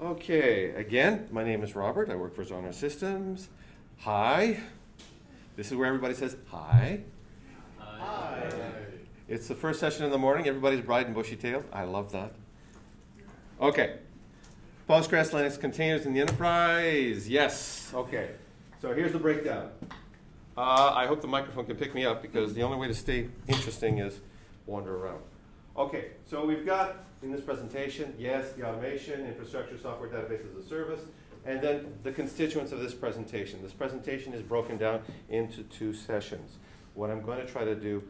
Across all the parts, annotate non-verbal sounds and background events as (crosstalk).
Okay, again, my name is Robert. I work for Zoner Systems. Hi. This is where everybody says hi. Hi. It's the first session in the morning. Everybody's bright and bushy tailed. I love that. Okay. Postgres Linux containers in the enterprise. Yes. Okay. So here's the breakdown. Uh, I hope the microphone can pick me up because the only way to stay interesting is wander around. Okay, so we've got in this presentation, yes, the automation, infrastructure, software, database as a service, and then the constituents of this presentation. This presentation is broken down into two sessions. What I'm going to try to do,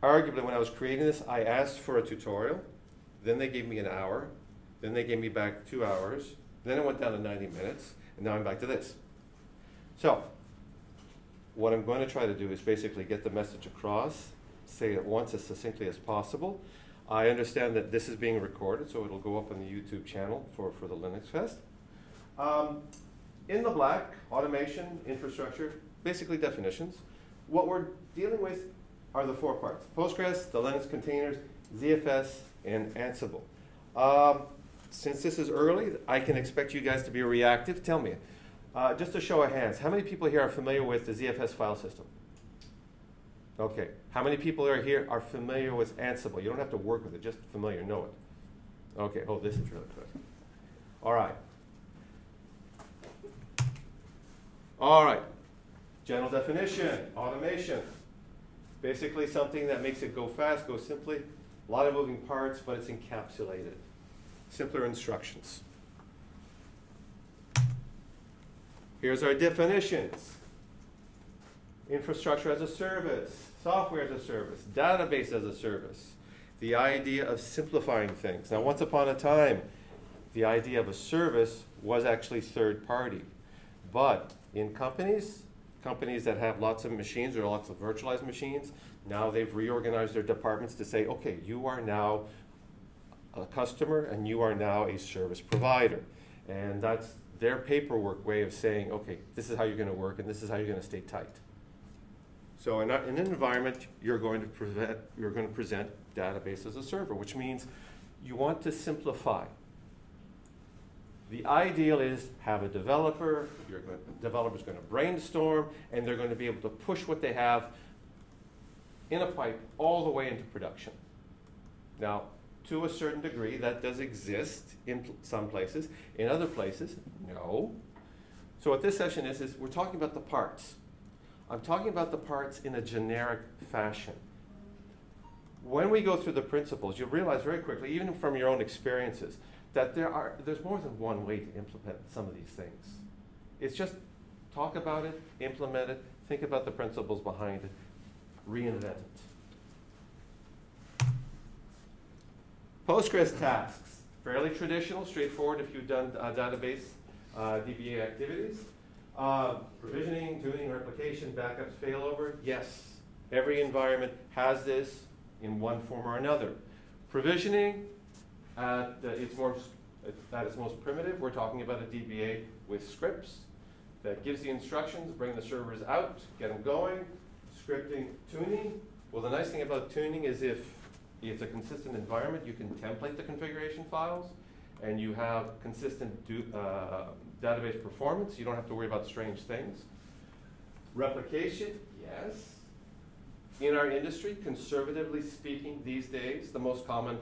arguably when I was creating this, I asked for a tutorial, then they gave me an hour, then they gave me back two hours, then it went down to 90 minutes, and now I'm back to this. So, what I'm going to try to do is basically get the message across, say it once as succinctly as possible. I understand that this is being recorded, so it'll go up on the YouTube channel for, for the Linux Fest. Um, in the black, automation, infrastructure, basically definitions. What we're dealing with are the four parts. Postgres, the Linux containers, ZFS, and Ansible. Um, since this is early, I can expect you guys to be reactive. Tell me, uh, just a show of hands, how many people here are familiar with the ZFS file system? Okay, how many people are here are familiar with Ansible? You don't have to work with it, just familiar, know it. Okay, oh, this is really good. All right. All right, general definition, automation. Basically something that makes it go fast, go simply. A lot of moving parts, but it's encapsulated. Simpler instructions. Here's our definitions. Infrastructure as a service, software as a service, database as a service. The idea of simplifying things. Now, once upon a time, the idea of a service was actually third party. But in companies, companies that have lots of machines or lots of virtualized machines, now they've reorganized their departments to say, okay, you are now a customer and you are now a service provider. And that's their paperwork way of saying, okay, this is how you're going to work and this is how you're going to stay tight. So in, in an environment, you're going to prevent, you're going to present database as a server, which means you want to simplify. The ideal is have a developer, your developer's going to brainstorm, and they're going to be able to push what they have in a pipe all the way into production. Now, to a certain degree, that does exist in some places. In other places, no. So what this session is, is we're talking about the parts. I'm talking about the parts in a generic fashion. When we go through the principles, you'll realize very quickly, even from your own experiences, that there are, there's more than one way to implement some of these things. It's just talk about it, implement it, think about the principles behind it, reinvent it. Postgres tasks, fairly traditional, straightforward if you've done uh, database uh, DBA activities. Uh, provisioning, tuning, replication, backups, failover, yes. Every environment has this in one form or another. Provisioning, at its, more, at its most primitive, we're talking about a DBA with scripts that gives the instructions, bring the servers out, get them going. Scripting, tuning. Well, the nice thing about tuning is if it's a consistent environment, you can template the configuration files, and you have consistent do, uh, database performance. You don't have to worry about strange things. Replication, yes. In our industry, conservatively speaking, these days, the most common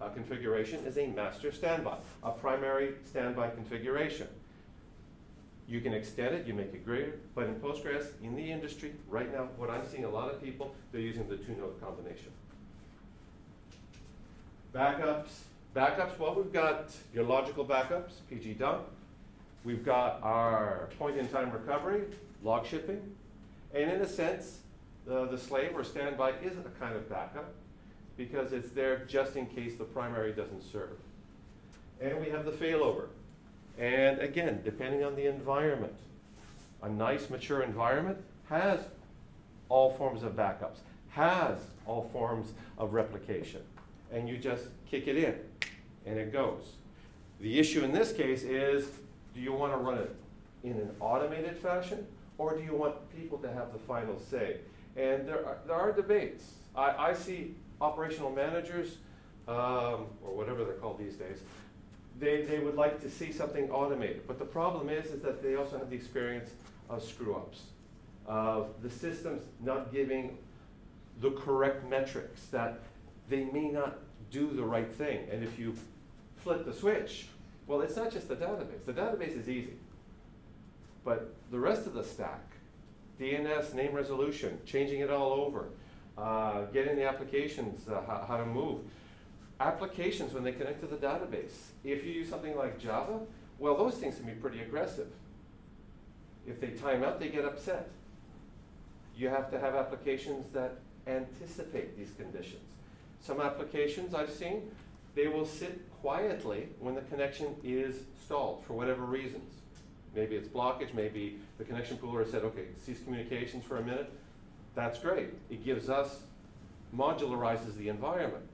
uh, configuration is a master standby, a primary standby configuration. You can extend it, you make it greater, but in Postgres, in the industry, right now, what I'm seeing a lot of people, they're using the two-node combination. Backups, backups, well, we've got your logical backups, PG dump. We've got our point-in-time recovery, log shipping. And in a sense, the, the slave or standby is a kind of backup because it's there just in case the primary doesn't serve. And we have the failover. And again, depending on the environment, a nice mature environment has all forms of backups, has all forms of replication. And you just kick it in and it goes. The issue in this case is, do you want to run it in an automated fashion or do you want people to have the final say? And there are, there are debates. I, I see operational managers, um, or whatever they're called these days, they, they would like to see something automated. But the problem is, is that they also have the experience of screw-ups, of the systems not giving the correct metrics, that they may not do the right thing. And if you flip the switch, well, it's not just the database. The database is easy. But the rest of the stack, DNS, name resolution, changing it all over, uh, getting the applications, uh, how, how to move. Applications, when they connect to the database, if you use something like Java, well, those things can be pretty aggressive. If they time out, they get upset. You have to have applications that anticipate these conditions. Some applications I've seen, they will sit quietly when the connection is stalled for whatever reasons. Maybe it's blockage, maybe the connection pooler said, okay, cease communications for a minute. That's great. It gives us, modularizes the environment.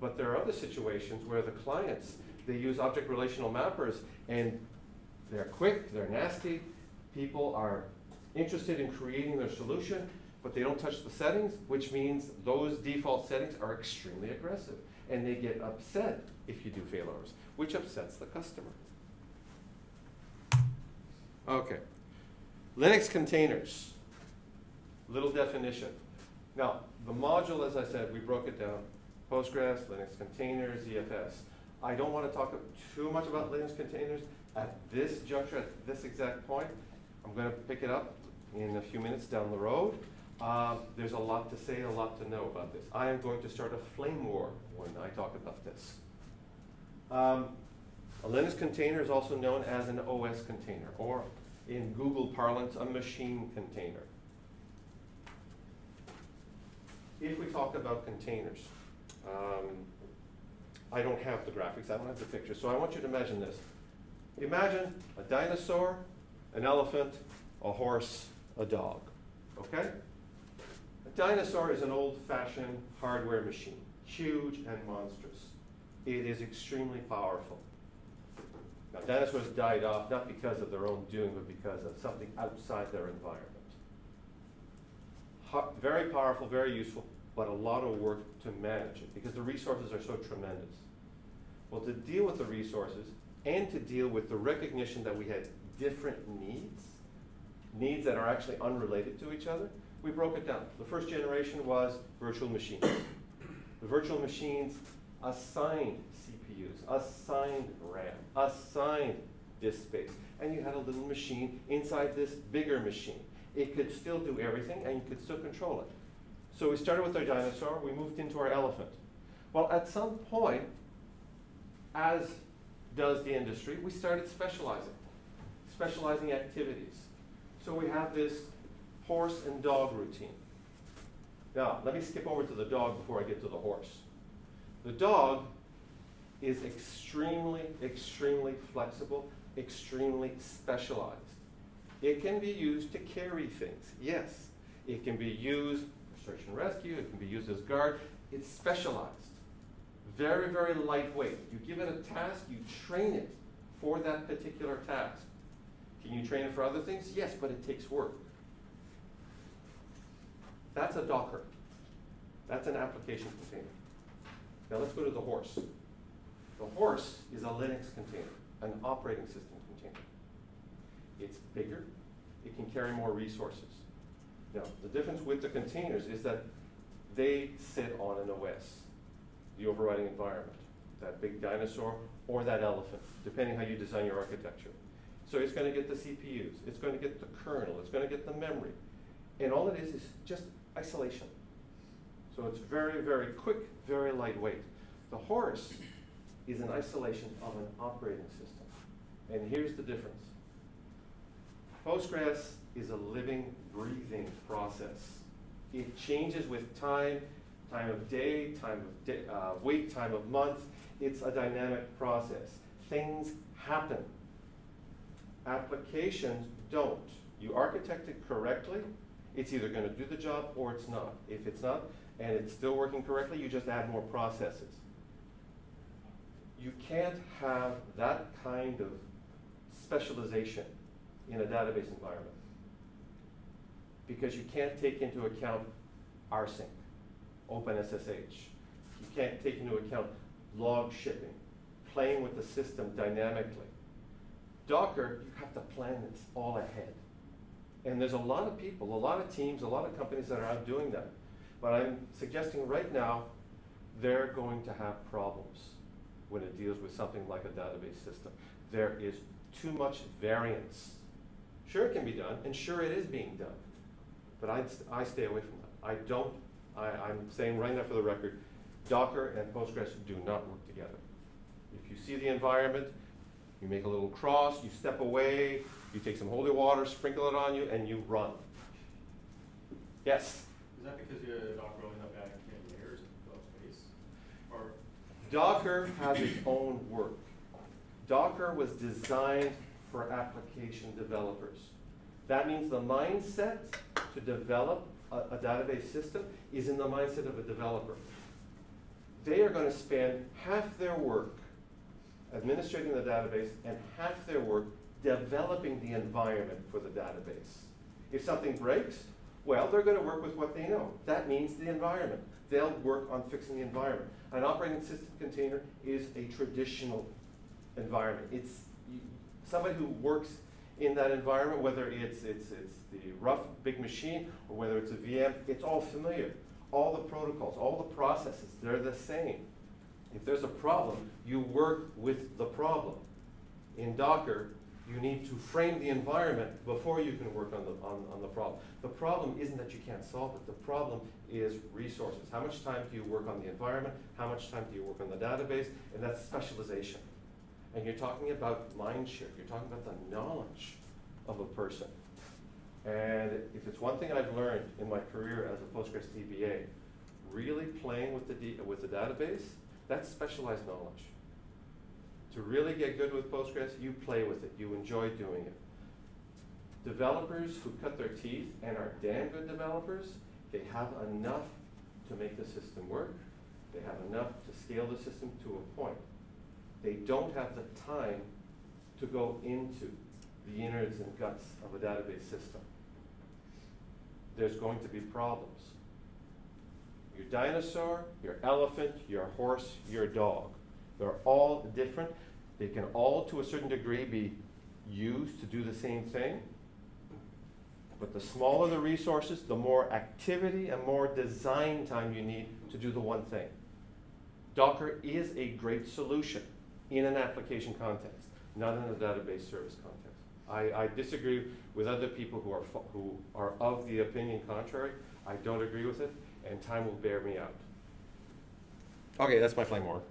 But there are other situations where the clients, they use object relational mappers and they're quick, they're nasty, people are interested in creating their solution, but they don't touch the settings, which means those default settings are extremely aggressive. And they get upset if you do failovers, which upsets the customer. Okay. Linux containers. Little definition. Now, the module, as I said, we broke it down. Postgres, Linux containers, ZFS. I don't want to talk too much about Linux containers at this juncture, at this exact point. I'm going to pick it up in a few minutes down the road. Uh, there's a lot to say, a lot to know about this. I am going to start a flame war when I talk about this. Um, a Linux container is also known as an OS container, or in Google parlance, a machine container. If we talk about containers, um, I don't have the graphics, I don't have the pictures, so I want you to imagine this. Imagine a dinosaur, an elephant, a horse, a dog, okay? Dinosaur is an old-fashioned hardware machine, huge and monstrous. It is extremely powerful. Now, dinosaurs died off not because of their own doing, but because of something outside their environment. very powerful, very useful, but a lot of work to manage it because the resources are so tremendous. Well, to deal with the resources and to deal with the recognition that we had different needs, needs that are actually unrelated to each other, we broke it down. The first generation was virtual machines. The virtual machines assigned CPUs, assigned RAM, assigned disk space, and you had a little machine inside this bigger machine. It could still do everything, and you could still control it. So we started with our dinosaur, we moved into our elephant. Well, at some point, as does the industry, we started specializing, specializing activities. So we have this horse and dog routine. Now, let me skip over to the dog before I get to the horse. The dog is extremely, extremely flexible, extremely specialized. It can be used to carry things, yes. It can be used for search and rescue, it can be used as guard. It's specialized. Very, very lightweight. You give it a task, you train it for that particular task. Can you train it for other things? Yes, but it takes work. That's a Docker. That's an application container. Now let's go to the horse. The horse is a Linux container, an operating system container. It's bigger, it can carry more resources. Now, the difference with the containers is that they sit on an OS, the overriding environment, that big dinosaur or that elephant, depending how you design your architecture. So it's going to get the CPUs, it's going to get the kernel, it's going to get the memory. And all it is is just isolation. So it's very, very quick, very lightweight. The horse is an isolation of an operating system. And here's the difference. Postgres is a living, breathing process. It changes with time, time of day, time of day, uh, week, time of month. It's a dynamic process. Things happen. Applications don't. You architect it correctly, it's either going to do the job or it's not. If it's not, and it's still working correctly, you just add more processes. You can't have that kind of specialization in a database environment because you can't take into account rsync, OpenSSH. You can't take into account log shipping, playing with the system dynamically. Docker, you have to plan this all ahead. And there's a lot of people, a lot of teams, a lot of companies that are out doing that. But I'm suggesting right now, they're going to have problems when it deals with something like a database system. There is too much variance. Sure, it can be done, and sure, it is being done. But I, I stay away from that. I don't, I, I'm saying right now for the record, Docker and Postgres do not work together. If you see the environment, you make a little cross, you step away, you take some holy water, sprinkle it on you, and you run. Yes? Is that because you're not growing up layers of space? Or Docker has its own work. Docker was designed for application developers. That means the mindset to develop a, a database system is in the mindset of a developer. They are going to spend half their work administrating the database and half their work developing the environment for the database. If something breaks, well, they're going to work with what they know. That means the environment. They'll work on fixing the environment. An operating system container is a traditional environment. It's somebody who works in that environment, whether it's, it's, it's the rough big machine or whether it's a VM, it's all familiar. All the protocols, all the processes, they're the same. If there's a problem, you work with the problem. In Docker, you need to frame the environment before you can work on the, on, on the problem. The problem isn't that you can't solve it. The problem is resources. How much time do you work on the environment? How much time do you work on the database? And that's specialization. And you're talking about mind share. You're talking about the knowledge of a person. And if it's one thing I've learned in my career as a Postgres DBA, really playing with the, with the database, that's specialized knowledge. To really get good with Postgres, you play with it. You enjoy doing it. Developers who cut their teeth and are damn good developers, they have enough to make the system work. They have enough to scale the system to a point. They don't have the time to go into the innards and guts of a database system. There's going to be problems. Your dinosaur, your elephant, your horse, your dog. They're all different. They can all, to a certain degree, be used to do the same thing. But the smaller the resources, the more activity and more design time you need to do the one thing. Docker is a great solution in an application context, not in a database service context. I, I disagree with other people who are, who are of the opinion contrary. I don't agree with it, and time will bear me out. Okay, that's my flame war.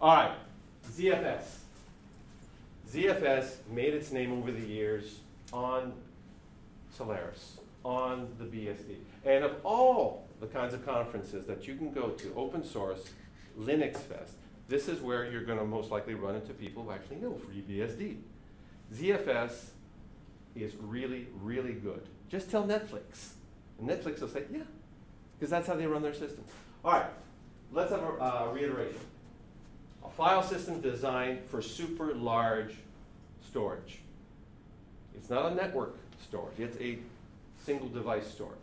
All right, ZFS. ZFS made its name over the years on Solaris, on the BSD. And of all the kinds of conferences that you can go to, open source, Linux Fest, this is where you're going to most likely run into people who actually know FreeBSD. ZFS is really, really good. Just tell Netflix. And Netflix will say, yeah, because that's how they run their system. All right, let's have a uh, reiteration. A file system designed for super large storage. It's not a network storage, it's a single device storage.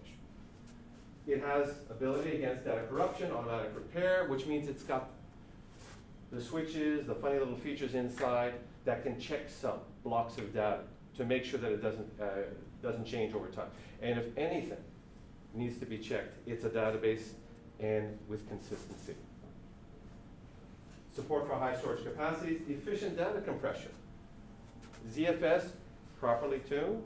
It has ability against data corruption, automatic repair, which means it's got the switches, the funny little features inside that can check some blocks of data to make sure that it doesn't, uh, doesn't change over time. And if anything needs to be checked, it's a database and with consistency. Support for high storage capacities, efficient data compression. ZFS, properly tuned,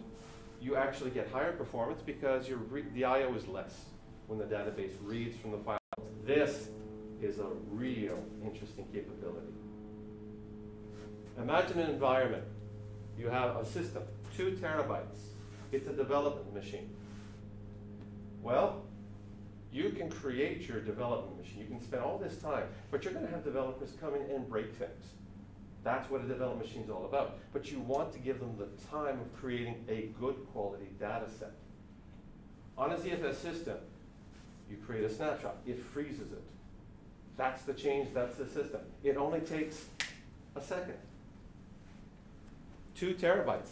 you actually get higher performance because the I.O. is less when the database reads from the file. This is a real interesting capability. Imagine an environment. You have a system, two terabytes. It's a development machine. Well, you can create your development machine. You can spend all this time, but you're going to have developers come in and break things. That's what a development machine is all about. But you want to give them the time of creating a good quality data set. On a ZFS system, you create a snapshot. It freezes it. That's the change, that's the system. It only takes a second. Two terabytes,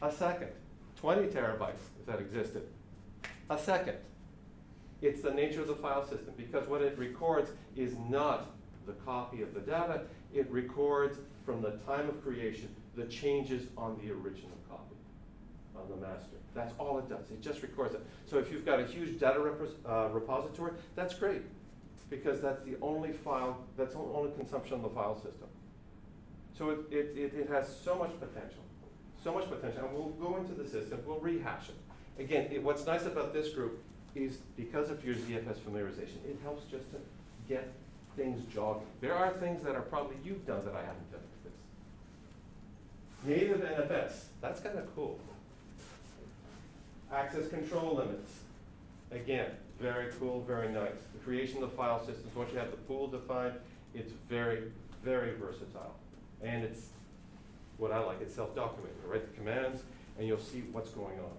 a second. 20 terabytes, if that existed, a second. It's the nature of the file system because what it records is not the copy of the data, it records from the time of creation the changes on the original copy, on the master. That's all it does. It just records it. So if you've got a huge data uh, repository, that's great because that's the only file, that's the only consumption of the file system. So it, it, it, it has so much potential, so much potential. And we'll go into the system, we'll rehash it. Again, it, what's nice about this group is because of your ZFS familiarization, it helps just to get things jogging. There are things that are probably you've done that I haven't done with this. Native NFS, that's kind of cool. Access control limits. Again, very cool, very nice. The creation of the file systems, once you have the pool defined, it's very, very versatile. And it's what I like, it's self-documented. You write the commands and you'll see what's going on.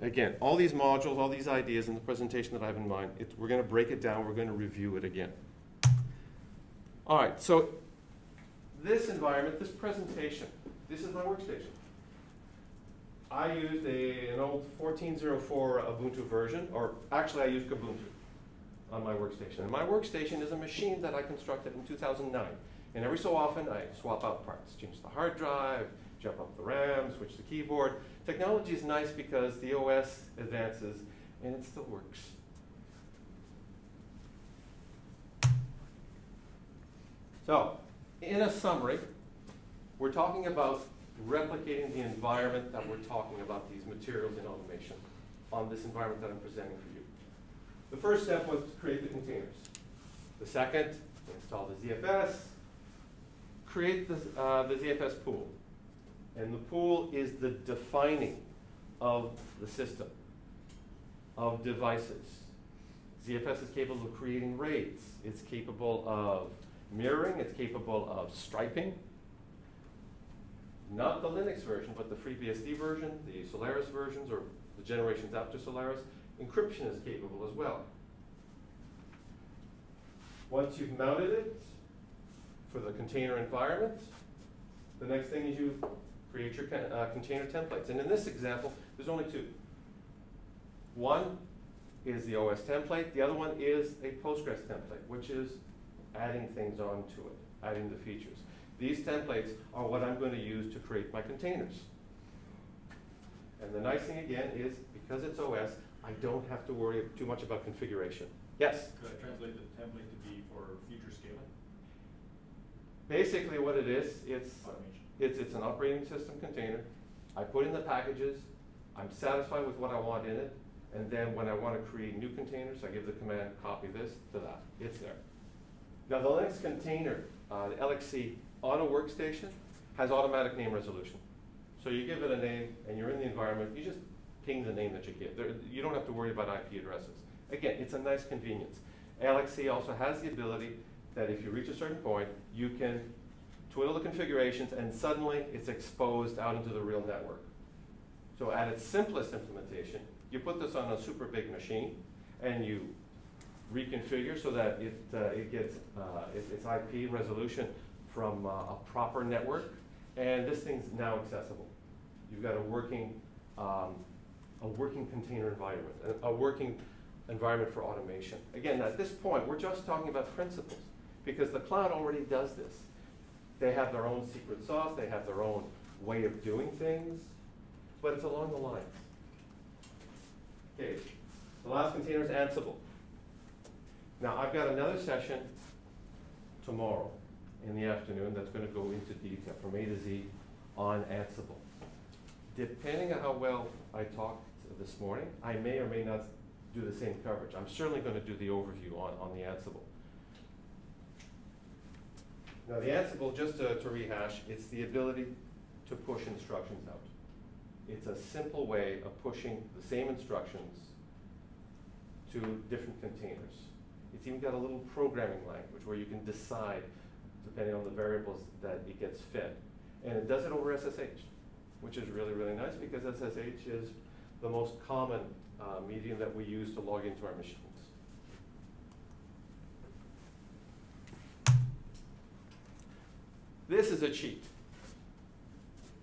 Again, all these modules, all these ideas in the presentation that I have in mind, it, we're going to break it down, we're going to review it again. All right, so this environment, this presentation, this is my workstation. I used a, an old 1404 Ubuntu version, or actually I used Kubuntu on my workstation. And my workstation is a machine that I constructed in 2009. And every so often I swap out parts, change the hard drive, jump up the RAM, switch the keyboard. Technology is nice because the OS advances and it still works. So, in a summary, we're talking about replicating the environment that we're talking about, these materials in automation, on this environment that I'm presenting for you. The first step was to create the containers. The second, install the ZFS, create the, uh, the ZFS pool. And the pool is the defining of the system, of devices. ZFS is capable of creating RAIDs. It's capable of mirroring. It's capable of striping not the Linux version, but the FreeBSD version, the Solaris versions, or the generations after Solaris, encryption is capable as well. Once you've mounted it for the container environment, the next thing is you create your uh, container templates. And in this example, there's only two. One is the OS template. The other one is a Postgres template, which is adding things onto it, adding the features. These templates are what I'm going to use to create my containers. And the nice thing again is, because it's OS, I don't have to worry too much about configuration. Yes? Could I translate the template to be for future scaling? Basically what it is, it's, it's, it's an operating system container. I put in the packages, I'm satisfied with what I want in it, and then when I want to create new containers, I give the command, copy this to that. It's there. Now the Linux container, uh, the LXC on a workstation has automatic name resolution. So you give it a name and you're in the environment, you just ping the name that you give. There, you don't have to worry about IP addresses. Again, it's a nice convenience. LXC also has the ability that if you reach a certain point, you can twiddle the configurations and suddenly it's exposed out into the real network. So at its simplest implementation, you put this on a super big machine and you reconfigure so that it, uh, it gets uh, its IP resolution from uh, a proper network, and this thing's now accessible. You've got a working, um, a working container environment, a, a working environment for automation. Again, at this point, we're just talking about principles, because the cloud already does this. They have their own secret sauce, they have their own way of doing things, but it's along the lines. Okay, the last container is Ansible. Now, I've got another session tomorrow in the afternoon that's going to go into detail from A to Z on Ansible. Depending on how well I talked this morning, I may or may not do the same coverage. I'm certainly going to do the overview on, on the Ansible. Now the Ansible, just to, to rehash, it's the ability to push instructions out. It's a simple way of pushing the same instructions to different containers. It's even got a little programming language where you can decide depending on the variables that it gets fed. And it does it over SSH, which is really, really nice because SSH is the most common uh, medium that we use to log into our machines. This is a cheat.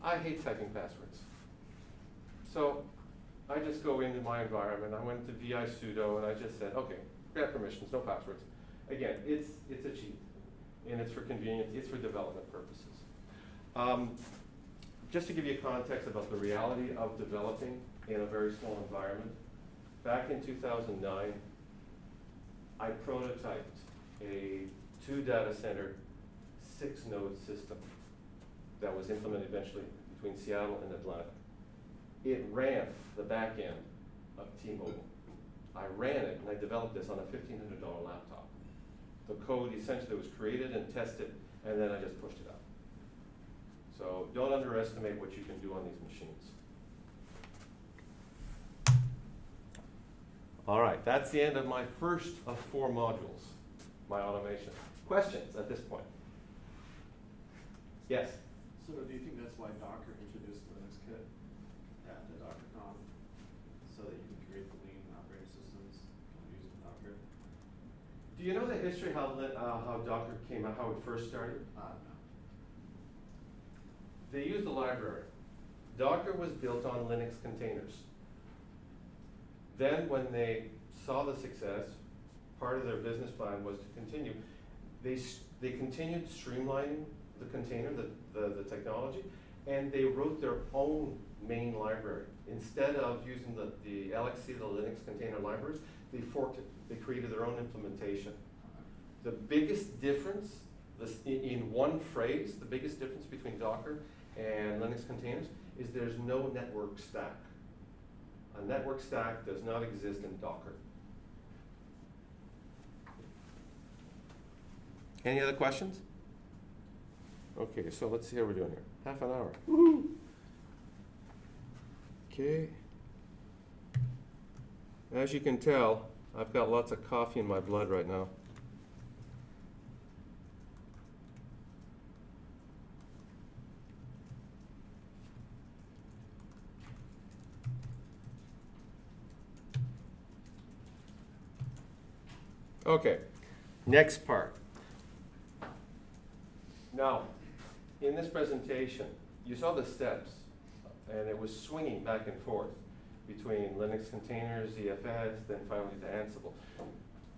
I hate typing passwords. So I just go into my environment, I went to visudo and I just said, okay, grant permissions, no passwords. Again, it's, it's a cheat, and it's for convenience, it's for development purposes. Um, just to give you context about the reality of developing in a very small environment, back in 2009, I prototyped a two data center, six node system that was implemented eventually between Seattle and Atlanta. It ran the back end of T-Mobile. I ran it and I developed this on a $1,500 laptop. The code essentially was created and tested, and then I just pushed it out. So don't underestimate what you can do on these machines. All right, that's the end of my first of four modules, my automation. Questions at this point? Yes? So do you think that's why Docker introduced LinuxKit at the DockerCon? So that you can create the lean operating systems using Docker? Do you know the history how, uh, how Docker came out, how it first started? Uh, no. They used a library. Docker was built on Linux containers. Then when they saw the success, part of their business plan was to continue. They, they continued streamlining the container, the, the, the technology, and they wrote their own main library. Instead of using the, the LXC, the Linux container libraries, they forked it. They created their own implementation. The biggest difference, this, in, in one phrase, the biggest difference between Docker and Linux containers is there's no network stack. A network stack does not exist in Docker. Any other questions? Okay, so let's see how we're doing here. Half an hour. Woohoo! Okay. As you can tell, I've got lots of coffee in my blood right now. Okay, next part. Now, in this presentation, you saw the steps, and it was swinging back and forth between Linux containers, ZFS, then finally to Ansible.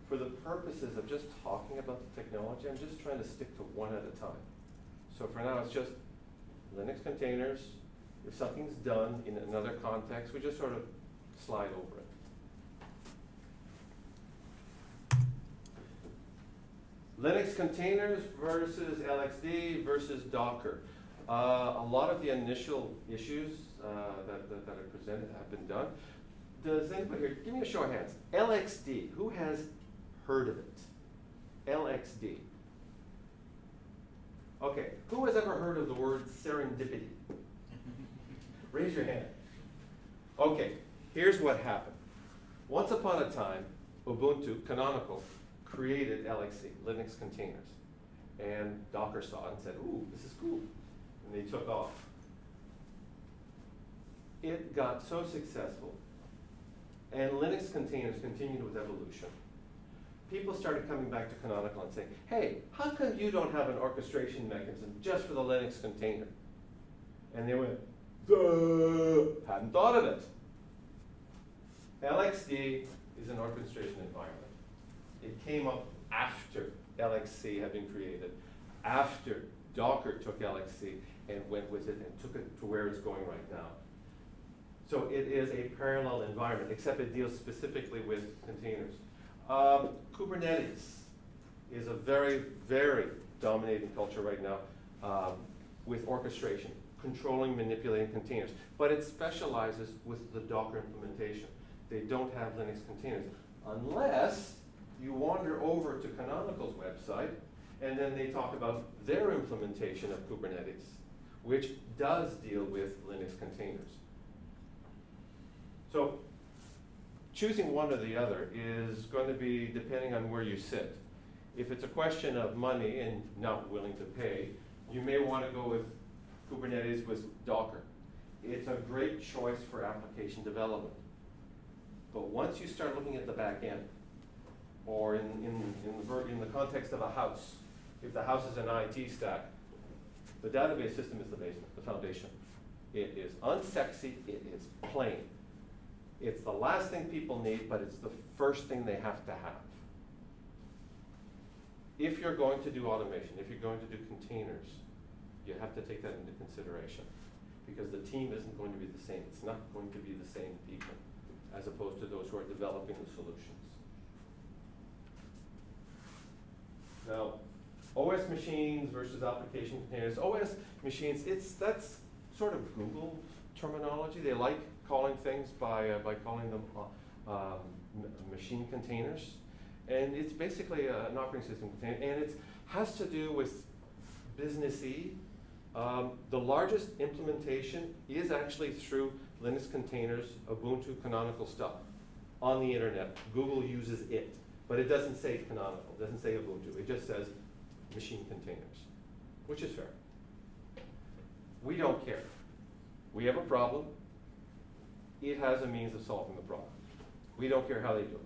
For the purposes of just talking about the technology, I'm just trying to stick to one at a time. So for now, it's just Linux containers. If something's done in another context, we just sort of slide over it. Linux containers versus LXD versus Docker. Uh, a lot of the initial issues uh, that, that, that I presented have been done. Does anybody here, give me a show of hands. LXD, who has heard of it? LXD. Okay, who has ever heard of the word serendipity? (laughs) Raise your hand. Okay, here's what happened. Once upon a time, Ubuntu, Canonical, created LXC, Linux containers. And Docker saw it and said, ooh, this is cool. And they took off. It got so successful, and Linux containers continued with evolution. People started coming back to Canonical and saying, hey, how come you don't have an orchestration mechanism just for the Linux container? And they went, Duh, hadn't thought of it. LXD is an orchestration environment. It came up after LXC had been created, after Docker took LXC and went with it and took it to where it's going right now. So it is a parallel environment, except it deals specifically with containers. Um, Kubernetes is a very, very dominating culture right now um, with orchestration, controlling, manipulating containers. But it specializes with the Docker implementation. They don't have Linux containers, unless you wander over to Canonical's website, and then they talk about their implementation of Kubernetes, which does deal with Linux containers. So choosing one or the other is going to be depending on where you sit. If it's a question of money and not willing to pay, you may want to go with Kubernetes with Docker. It's a great choice for application development. But once you start looking at the back end, or in, in, in, the, in the context of a house, if the house is an IT stack, the database system is the basement, the foundation. It is unsexy, it is plain. It's the last thing people need, but it's the first thing they have to have. If you're going to do automation, if you're going to do containers, you have to take that into consideration. Because the team isn't going to be the same. It's not going to be the same people as opposed to those who are developing the solutions. Now, OS machines versus application containers. OS machines, it's that's sort of Google terminology. They like calling things by uh, by calling them uh, um, machine containers, and it's basically a, an operating system container, and it has to do with businessy. Um, the largest implementation is actually through Linux containers, Ubuntu canonical stuff on the internet. Google uses it, but it doesn't say canonical. It doesn't say Ubuntu. It just says machine containers, which is fair. We don't care. We have a problem. It has a means of solving the problem. We don't care how they do it.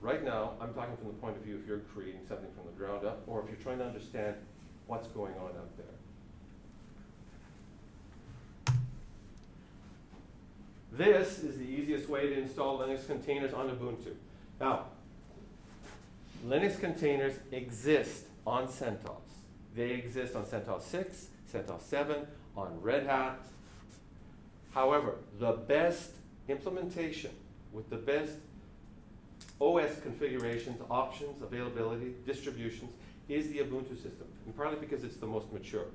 Right now, I'm talking from the point of view if you're creating something from the ground up, or if you're trying to understand what's going on out there. This is the easiest way to install Linux containers on Ubuntu. Now, Linux containers exist on CentOS. They exist on CentOS 6, CentOS 7, on Red Hat. However, the best implementation with the best OS configurations, options, availability, distributions is the Ubuntu system, and partly because it's the most mature.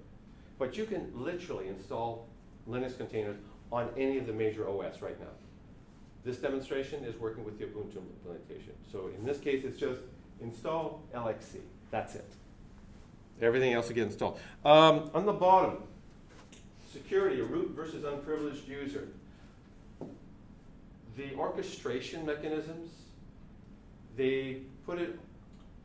But you can literally install Linux containers on any of the major OS right now. This demonstration is working with the Ubuntu implementation. So in this case, it's just install LXC. That's it. Everything else will get installed. Um, on the bottom, security, root versus unprivileged user. The orchestration mechanisms, they put it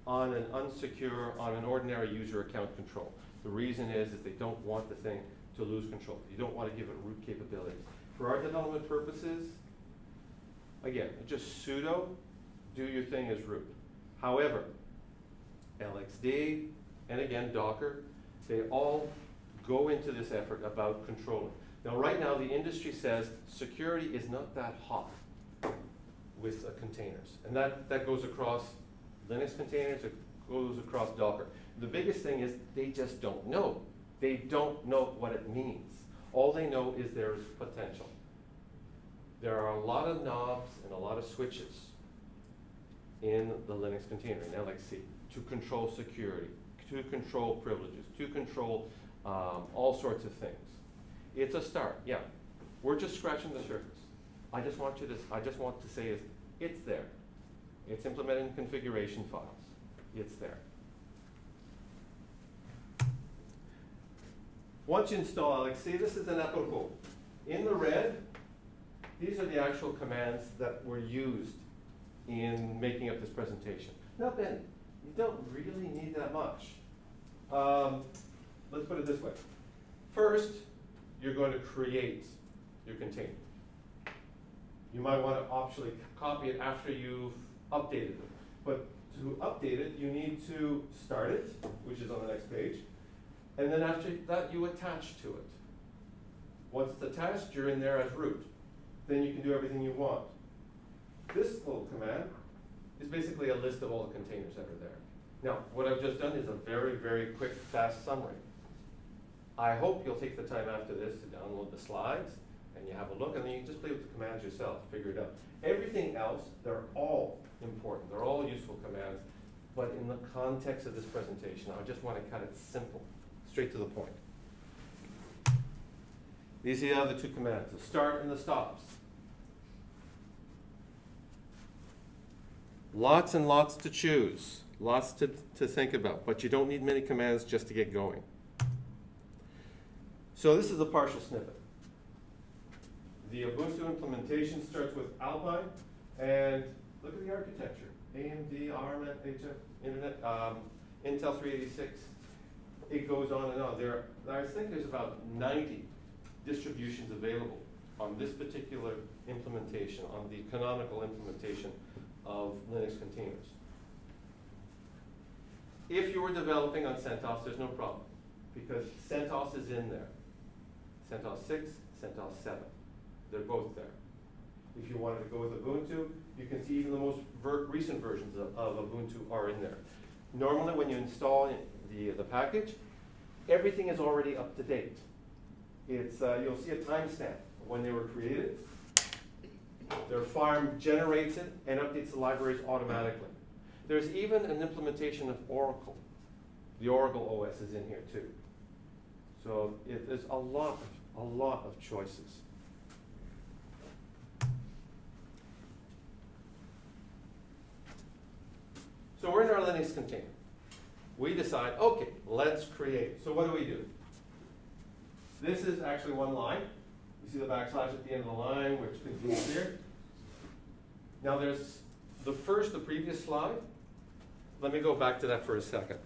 on an unsecure, on an ordinary user account control. The reason is, is they don't want the thing to lose control. You don't want to give it root capabilities. For our development purposes, again, just sudo, do your thing as root. However, LXD, and again, Docker, they all go into this effort about controlling. Now, right now, the industry says security is not that hot with uh, containers. And that, that goes across Linux containers, it goes across Docker. The biggest thing is they just don't know. They don't know what it means. All they know is there's potential. There are a lot of knobs and a lot of switches in the Linux container, in LXC, to control security, to control privileges, to control um, all sorts of things. It's a start, yeah. We're just scratching the surface. I just want you to, I just want to say is, it's there. It's implemented in configuration files. It's there. Once you install LXC, this is an Echo In the red, these are the actual commands that were used in making up this presentation. Not many. You don't really need that much. Um, let's put it this way. First, you're going to create your container. You might want to optionally copy it after you've updated it. But to update it, you need to start it, which is on the next page, and then after that, you attach to it. Once it's attached, you're in there as root. Then you can do everything you want. This little command is basically a list of all the containers that are there. Now, what I've just done is a very, very quick, fast summary. I hope you'll take the time after this to download the slides and you have a look and then you just play with the commands yourself, figure it out. Everything else, they're all important. They're all useful commands. But in the context of this presentation, I just want to cut it simple, straight to the point. These are the other two commands, the start and the stops. Lots and lots to choose, lots to, to think about, but you don't need many commands just to get going. So this is a partial snippet. The Ubuntu implementation starts with Alpine, and look at the architecture. AMD, ARM, HF, Internet, um, Intel 386. It goes on and on. There, I think there's about 90 distributions available on this particular implementation, on the canonical implementation of Linux containers. If you were developing on CentOS, there's no problem, because CentOS is in there. CentOS 6, CentOS 7. They're both there. if you wanted to go with Ubuntu. You can see even the most ver- recent versions of, of Ubuntu are in there. Normally, when you install the, the package, everything is already up to date. It's, uh, you'll see a timestamp when they were created. Their farm generates it and updates the libraries automatically. There's even an implementation of Oracle. The Oracle OS is in here too. So it, there's a lot, of, a lot of choices. So we're in our Linux container. We decide, okay, let's create. So what do we do? This is actually one line. You see the backslash at the end of the line, which continues here. Now there's the first, the previous slide. Let me go back to that for a second.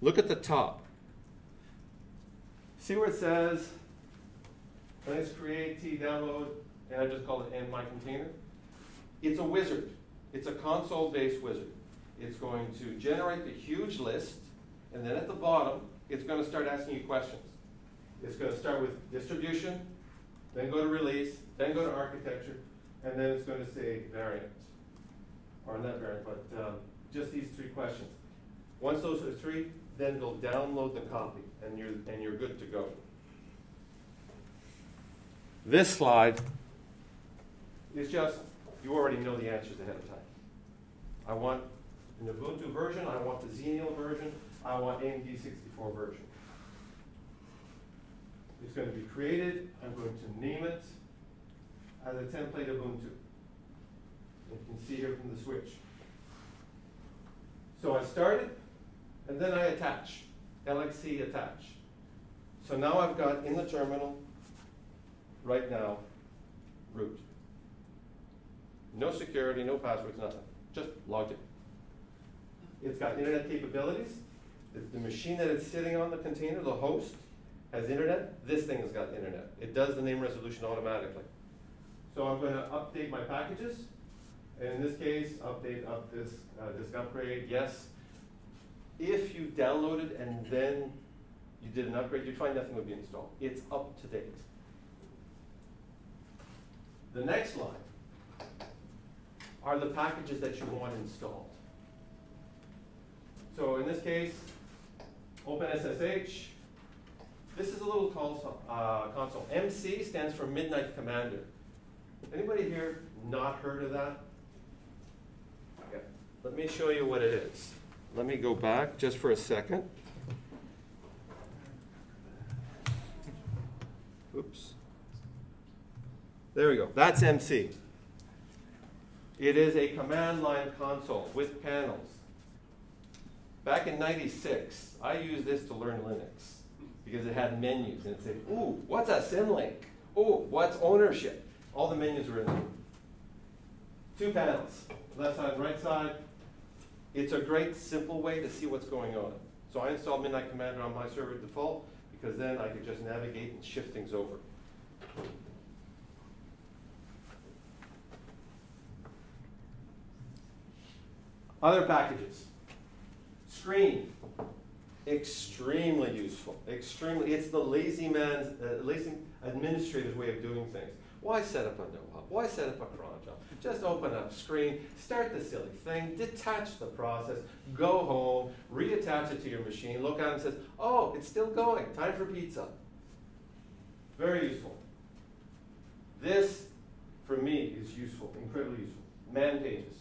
Look at the top. See where it says, let's create T download, and I just call it end my container? It's a wizard. It's a console-based wizard. It's going to generate the huge list, and then at the bottom, it's going to start asking you questions. It's going to start with distribution, then go to release, then go to architecture, and then it's going to say variant. Or not variant, but um, just these three questions. Once those are three, then it'll download the copy, and you're, and you're good to go. This slide is just, you already know the answers ahead of time. I want an Ubuntu version, I want the Xenial version, I want AMD 64 version. It's going to be created, I'm going to name it as a template Ubuntu. You can see here from the switch. So I started, and then I attach, LXC attach. So now I've got in the terminal, right now, root. No security, no passwords, nothing. Just logged in. It's got internet capabilities. The, the machine that it's sitting on, the container, the host, has internet. This thing has got internet. It does the name resolution automatically. So I'm going to update my packages. And in this case, update up this uh, dist-upgrade, yes. If you downloaded and then you did an upgrade, you'd find nothing would be installed. It's up to date. The next line are the packages that you want installed. So in this case, OpenSSH. This is a little console. Uh, console. MC stands for Midnight Commander. Anybody here not heard of that? Okay. Let me show you what it is. Let me go back just for a second. Oops. There we go. That's MC. It is a command line console with panels. Back in 96, I used this to learn Linux because it had menus and it said, ooh, what's a symlink? Ooh, what's ownership? All the menus were in there. Two panels, left side right side. It's a great simple way to see what's going on. So I installed Midnight Commander on my server default because then I could just navigate and shift things over. Other packages. Screen, extremely useful. Extremely, it's the lazy man's, uh, lazy administrator's way of doing things. Why set up a nohup? Why set up a cron job? Just open up screen, start the silly thing, detach the process, go home, reattach it to your machine, look at it and says, oh, it's still going, time for pizza. Very useful. This, for me, is useful, incredibly useful. Man pages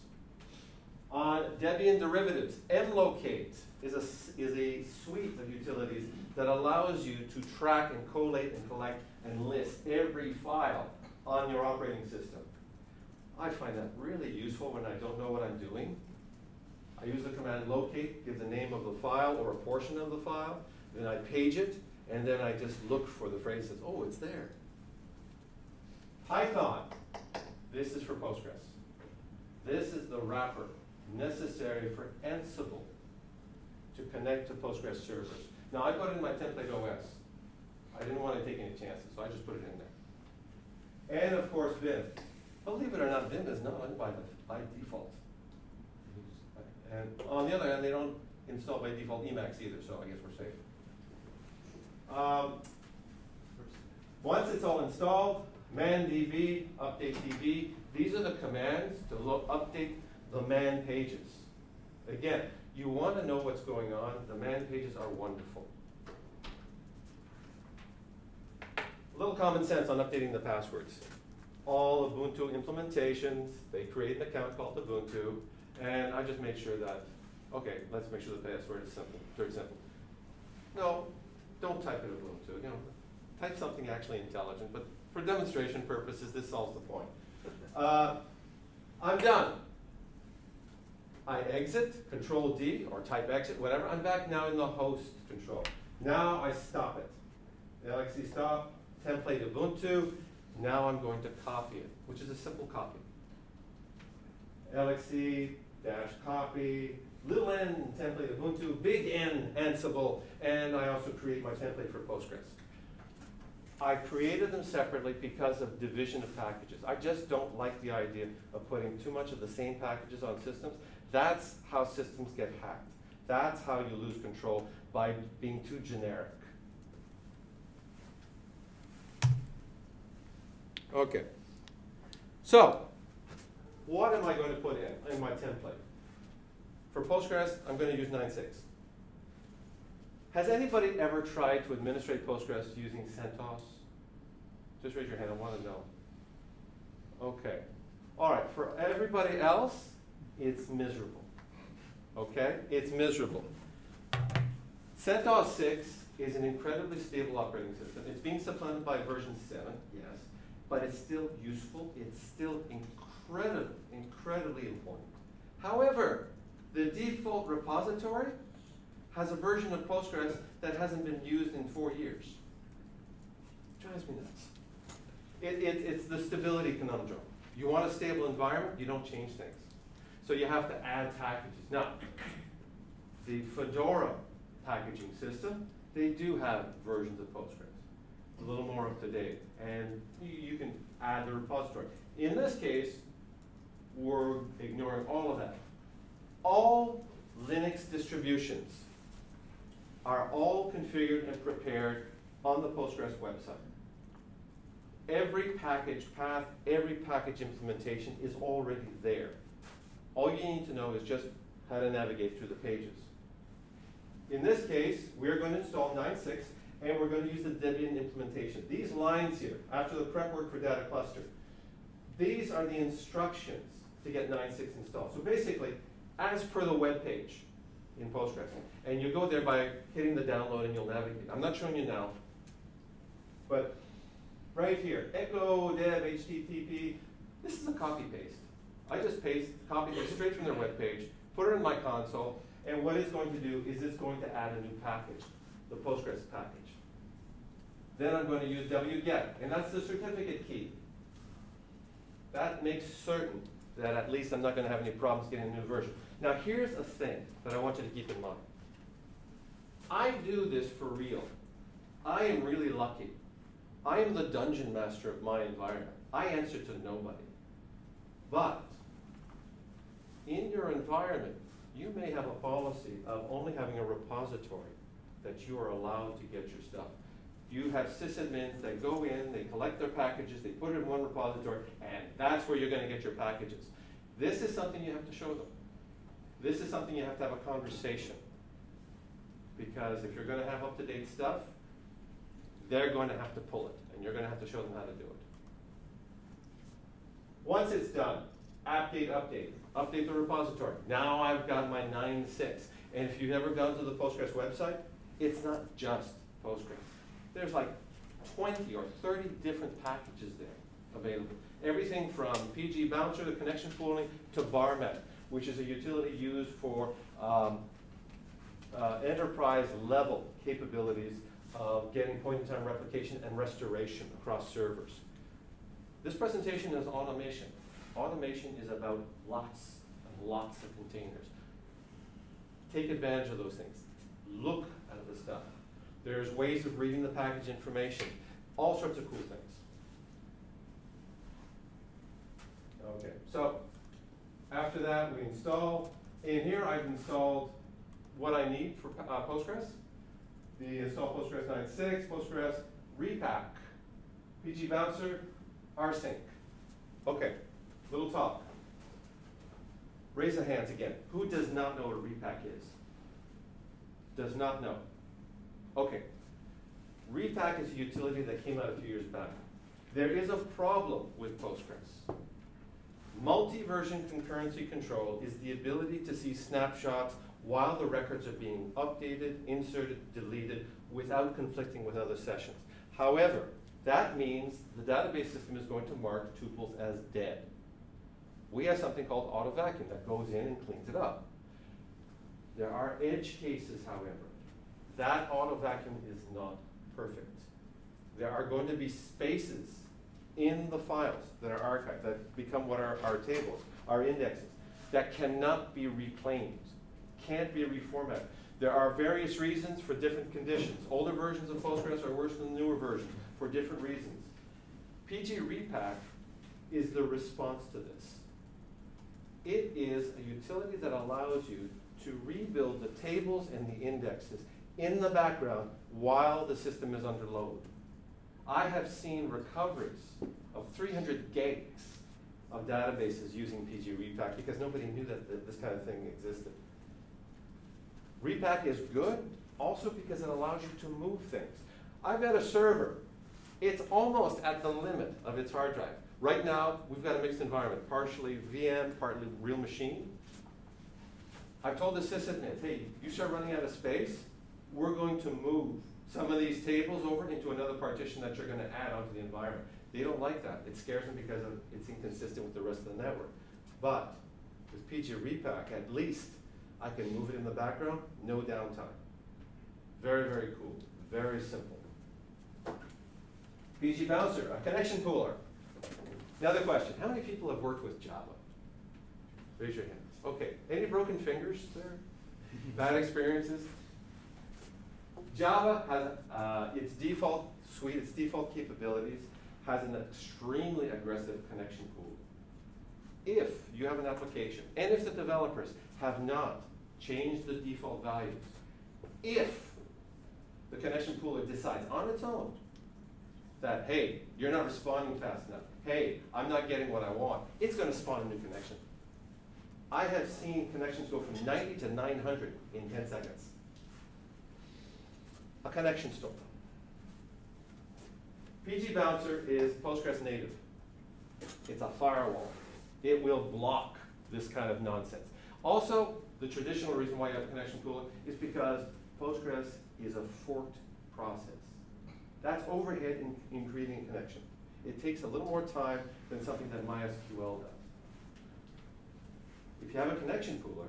on Debian derivatives. mlocate is a, is a suite of utilities that allows you to track and collate and collect and list every file on your operating system. I find that really useful when I don't know what I'm doing. I use the command locate, give the name of the file or a portion of the file, then I page it, and then I just look for the phrase that oh, it's there. Python, this is for Postgres. This is the wrapper necessary for Ansible to connect to Postgres servers. Now I put in my template OS. I didn't want to take any chances, so I just put it in there. And of course Vim. Believe it or not, Vim is not by, by default. And on the other hand, they don't install by default Emacs either, so I guess we're safe. Um, once it's all installed, man DB, update DB, These are the commands to look, update the man pages. Again, you want to know what's going on. The man pages are wonderful. A little common sense on updating the passwords. All Ubuntu implementations, they create an account called Ubuntu, and I just make sure that, okay, let's make sure the password is simple, very simple. No, don't type it Ubuntu, you know, type something actually intelligent, but for demonstration purposes, this solves the point. Uh, I'm done. I exit, Control D, or type exit, whatever. I'm back now in the host control. Now I stop it. LXC stop, template Ubuntu. Now I'm going to copy it, which is a simple copy. LXC dash copy, little n template Ubuntu, big N Ansible, and I also create my template for Postgres. I created them separately because of division of packages. I just don't like the idea of putting too much of the same packages on systems. That's how systems get hacked. That's how you lose control by being too generic. Okay. So, what am I going to put in, in my template? For Postgres, I'm going to use 9.6. Has anybody ever tried to administrate Postgres using CentOS? Just raise your hand, I want to know. Okay. All right, for everybody else, it's miserable. Okay? It's miserable. CentOS 6 is an incredibly stable operating system. It's being supplanted by version 7, yes, but it's still useful. It's still incredibly, incredibly important. However, the default repository has a version of Postgres that hasn't been used in four years. It Drives me nuts. It, it, it's the stability conundrum. You want a stable environment, you don't change things. So you have to add packages. Now, the Fedora packaging system, they do have versions of Postgres, a little more up to date, and you, you can add the repository. In this case, we're ignoring all of that. All Linux distributions are all configured and prepared on the Postgres website. Every package path, every package implementation is already there. All you need to know is just how to navigate through the pages. In this case, we're going to install 9.6 and we're going to use the Debian implementation. These lines here, after the prep work for data cluster, these are the instructions to get 9.6 installed. So basically, as per the web page in Postgres, and you go there by hitting the download and you'll navigate. I'm not showing you now, but right here, echo deb http, this is a copy paste. I just paste, copy it straight from their web page, put it in my console, and what it's going to do is it's going to add a new package, the Postgres package. Then I'm going to use wget, and that's the certificate key. That makes certain that at least I'm not going to have any problems getting a new version. Now here's a thing that I want you to keep in mind. I do this for real. I am really lucky. I am the dungeon master of my environment. I answer to nobody. But in your environment, you may have a policy of only having a repository that you are allowed to get your stuff. You have sysadmins that go in, they collect their packages, they put it in one repository, and that's where you're going to get your packages. This is something you have to show them. This is something you have to have a conversation. Because if you're going to have up-to-date stuff, they're going to have to pull it, and you're going to have to show them how to do it. Once it's done, update, update, update the repository. Now I've got my 9.6. And if you've ever gone to the Postgres website, it's not just Postgres. There's like 20 or 30 different packages there available. Everything from PG Bouncer, the connection pooling, to Barman, which is a utility used for um, uh, enterprise level capabilities of getting point-in-time replication and restoration across servers. This presentation is automation. Automation is about lots and lots of containers. Take advantage of those things. Look at the stuff. There's ways of reading the package information. All sorts of cool things. Okay, so after that we install. In here I've installed what I need for uh, Postgres. The install Postgres 9.6, Postgres repack, PG Bouncer, rsync. Okay, little talk. Raise the hands again. Who does not know what a repack is? Does not know. Okay. Repack is a utility that came out a few years back. There is a problem with Postgres. Multi-version concurrency control is the ability to see snapshots while the records are being updated, inserted, deleted, without conflicting with other sessions. However, that means the database system is going to mark tuples as dead. We have something called auto vacuum that goes in and cleans it up. There are edge cases, however. That auto vacuum is not perfect. There are going to be spaces in the files that are archived, that become what are our tables, our indexes, that cannot be reclaimed, can't be reformatted. There are various reasons for different conditions. Older versions of Postgres are worse than newer versions for different reasons. PG Repack is the response to this. It is a utility that allows you to rebuild the tables and the indexes in the background while the system is under load. I have seen recoveries of 300 gigs of databases using PG Repack because nobody knew that this kind of thing existed. Repack is good also because it allows you to move things. I've got a server. It's almost at the limit of its hard drive. Right now, we've got a mixed environment, partially VM, partly real machine. I've told the sysadmin, hey, you start running out of space, we're going to move some of these tables over into another partition that you're going to add onto the environment. They don't like that. It scares them because of, it's inconsistent with the rest of the network. But with PG Repack, at least I can move it in the background, no downtime. Very, very cool. Very simple. PG Bouncer, a connection pooler. Another question, how many people have worked with Java? Raise your hands. Okay, any broken fingers there? Bad experiences? Java has uh, its default suite, its default capabilities, has an extremely aggressive connection pool. If you have an application, and if the developers have not changed the default values, if the connection pooler decides on its own that, hey, you're not responding fast enough, hey, I'm not getting what I want, it's going to spawn a new connection. I have seen connections go from 90 to 900 in 10 seconds. A connection store. PG Bouncer is Postgres native. It's a firewall. It will block this kind of nonsense. Also, the traditional reason why you have a connection pooler is because Postgres is a forked process. That's overhead in, in creating a connection. It takes a little more time than something that MySQL does. If you have a connection pooler,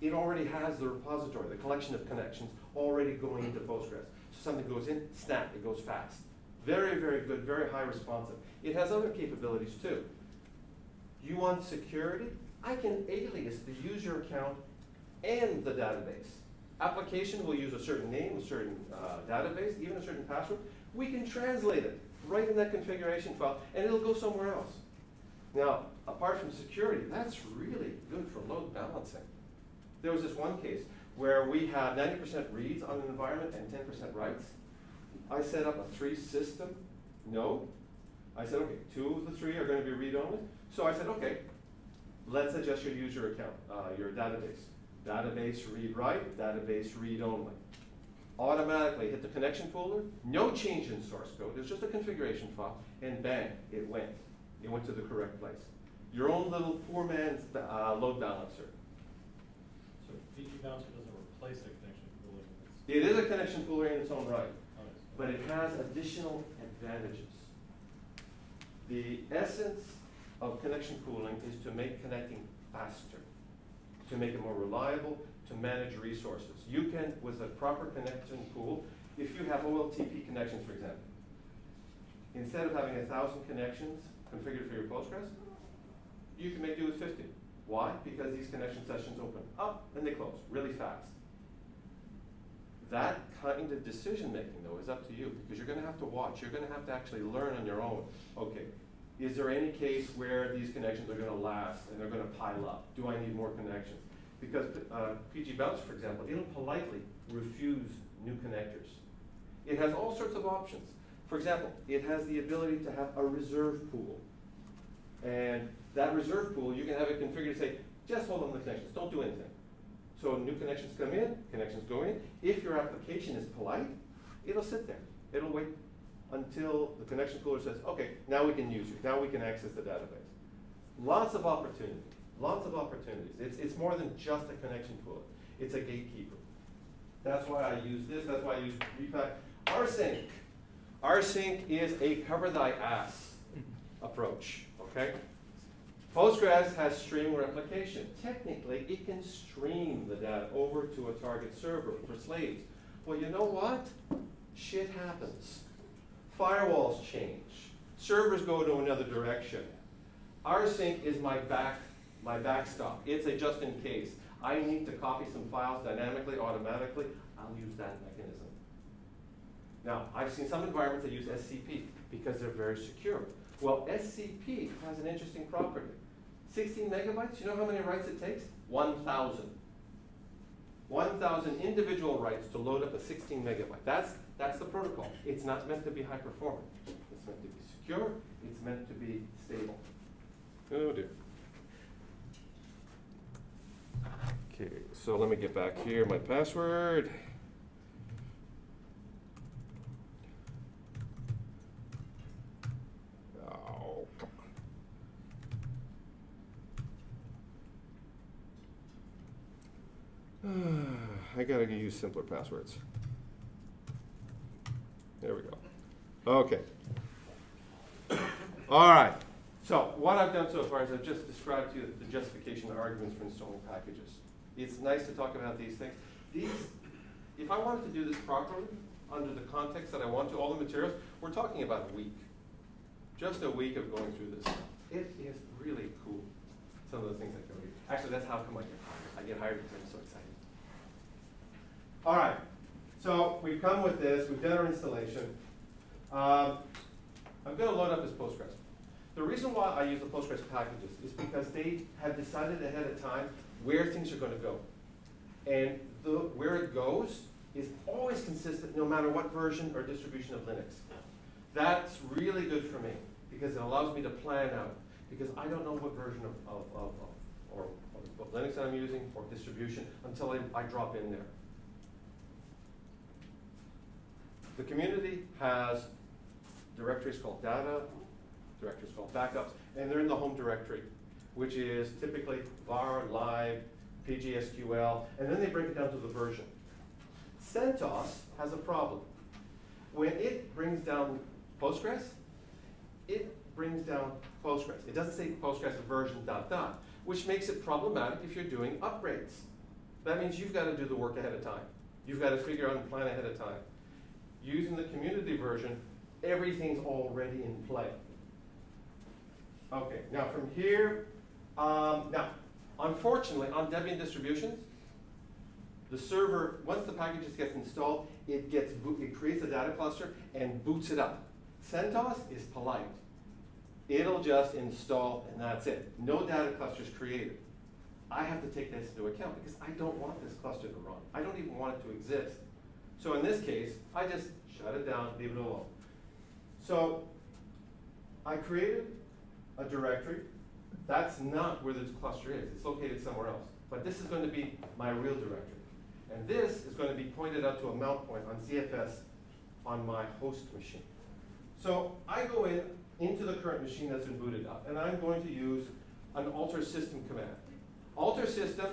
it already has the repository, the collection of connections already going into Postgres. So something goes in, snap, it goes fast. Very, very good, very high responsive. It has other capabilities too. You want security? I can alias the user account and the database. Application will use a certain name, a certain uh, database, even a certain password. We can translate it right in that configuration file, and it'll go somewhere else. Now, apart from security, that's really good for load balancing. There was this one case where we had 90% reads on an environment and 10% writes. I set up a three system node. I said, okay, two of the three are going to be read only. So I said, okay, let's adjust your user account, uh, your database. Database read write, database read only. Automatically hit the connection pooler, no change in source code, it's just a configuration file, and bang, it went. It went to the correct place. Your own little poor man's uh, load balancer. So PG Bouncer doesn't replace the connection pooler? It is a connection pooler in its own right, Oh, but it has additional advantages. The essence of connection pooling is to make connecting faster, to make it more reliable, to manage resources. You can, with a proper connection pool, if you have OLTP connections, for example, instead of having a thousand connections configured for your Postgres, you can make do with 50. Why? Because these connection sessions open up and they close really fast. That kind of decision making, though, is up to you because you're going to have to watch. You're going to have to actually learn on your own. Okay, is there any case where these connections are going to last and they're going to pile up? Do I need more connections? Because uh, PG Bounce, for example, it'll politely refuse new connectors. It has all sorts of options. For example, it has the ability to have a reserve pool. And that reserve pool, you can have it configured to say, just hold on the connections, don't do anything. So new connections come in, connections go in. If your application is polite, it'll sit there. It'll wait until the connection pooler says, okay, now we can use you, now we can access the database. Lots of opportunity, lots of opportunities. It's, it's more than just a connection pooler. It's a gatekeeper. That's why I use this, that's why I use repack. rsync. rsync is a cover thy ass approach, okay? Postgres has stream replication. Technically, it can stream the data over to a target server for slaves. Well, you know what? Shit happens. Firewalls change. Servers go to another direction. rsync is my back, my backstop. It's a just in case. I need to copy some files dynamically, automatically. I'll use that mechanism. Now, I've seen some environments that use SCP because they're very secure. Well, SCP has an interesting property. 16 megabytes, you know how many writes it takes? 1,000. 1,000 individual writes to load up a 16 megabyte. That's, that's the protocol. It's not meant to be high performant. It's meant to be secure. It's meant to be stable. Oh dear. Okay, so let me get back here, my password. Oh, come on. (sighs) I gotta use simpler passwords. There we go. Okay. (coughs) All right. So what I've done so far is I've just described to you the justification and arguments for installing packages. It's nice to talk about these things. These, if I wanted to do this properly, under the context that I want to, all the materials, we're talking about a week. Just a week of going through this. It is really cool, some of the things go here. Actually, that's how come I get hired. I get hired because I'm so excited. All right, so we've come with this, we've done our installation. Um, I'm gonna load up this Postgres. The reason why I use the Postgres packages is because they have decided ahead of time where things are gonna go. And the, where it goes is always consistent no matter what version or distribution of Linux. That's really good for me because it allows me to plan out because I don't know what version of, of, of, of or, or what Linux I'm using or distribution until I, I drop in there. The community has directories called data, directories called backups, and they're in the home directory, which is typically var, live, pgsql, and then they break it down to the version. CentOS has a problem. When it brings down Postgres, it brings down Postgres. It doesn't say Postgres version dot dot, which makes it problematic if you're doing upgrades. That means you've got to do the work ahead of time. You've got to figure out and plan ahead of time. Using the community version, everything's already in play. Okay, now from here, um, now, unfortunately, on Debian distributions, the server, once the packages gets installed, it gets it creates a data cluster and boots it up. CentOS is polite. It'll just install and that's it. No data clusters created. I have to take this into account because I don't want this cluster to run. I don't even want it to exist. So in this case, I just shut it down, leave it alone. So I created a directory. That's not where this cluster is. It's located somewhere else. But this is going to be my real directory. And this is going to be pointed out to a mount point on ZFS on my host machine. So I go in into the current machine that's been booted up, and I'm going to use an alter system command. Alter system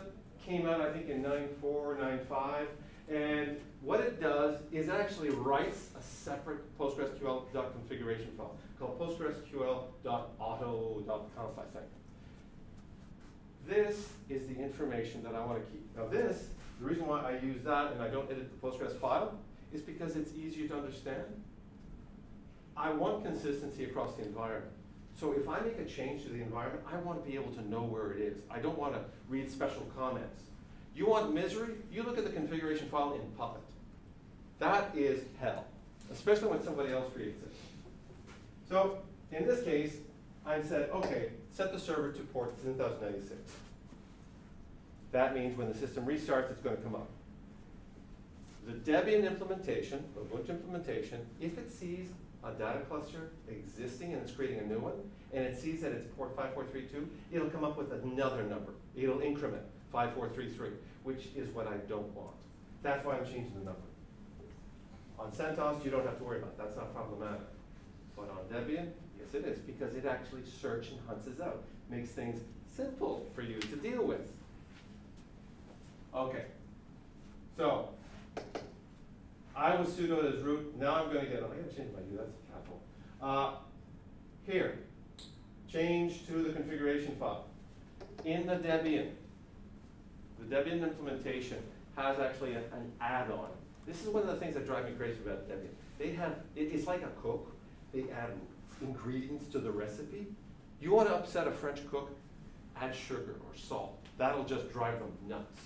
came out, I think, in 9.4, 9.5, and what it does is it actually writes a separate PostgreSQL.configuration file called PostgreSQL.auto.conf, I think. This is the information that I want to keep. Now this, the reason why I use that and I don't edit the Postgres file is because it's easier to understand. I want consistency across the environment. So if I make a change to the environment, I want to be able to know where it is. I don't want to read special comments. You want misery? You look at the configuration file in Puppet. That is hell, especially when somebody else creates it. So in this case, I said, okay, set the server to port 1096. That means when the system restarts, it's going to come up. The Debian implementation, the Ubuntu implementation, if it sees a data cluster existing and it's creating a new one, and it sees that it's port 5432, it'll come up with another number. It'll increment 5433, which is what I don't want. That's why I'm changing the number. On CentOS, you don't have to worry about it. That's not problematic. But on Debian, yes it is, because it actually search and hunts us out. Makes things simple for you to deal with. Okay. So, I was sudo as root. Now I'm going to get, oh, I got to change my U, that's a capital. Uh, here, change to the configuration file. In the Debian, the Debian implementation has actually an add-on. This is one of the things that drive me crazy about Debian. They have, it- it's like a cook. They add ingredients to the recipe. You want to upset a French cook, add sugar or salt. That'll just drive them nuts.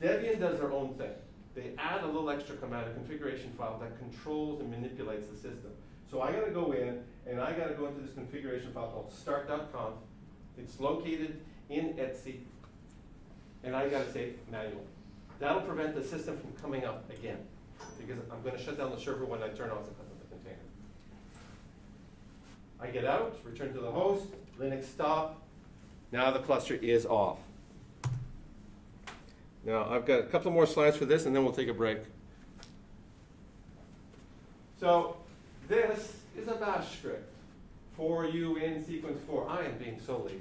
Debian does their own thing. They add a little extra command, a configuration file that controls and manipulates the system. So I gotta go in and I gotta go into this configuration file called start.conf. It's located in Etsy and I gotta say manual. That'll prevent the system from coming up again because I'm gonna shut down the server when I turn off the the container. I get out, return to the host, Linux stop. Now the cluster is off. Now, I've got a couple more slides for this, and then we'll take a break. So, this is a bash script for you in sequence 4. I am being so lazy.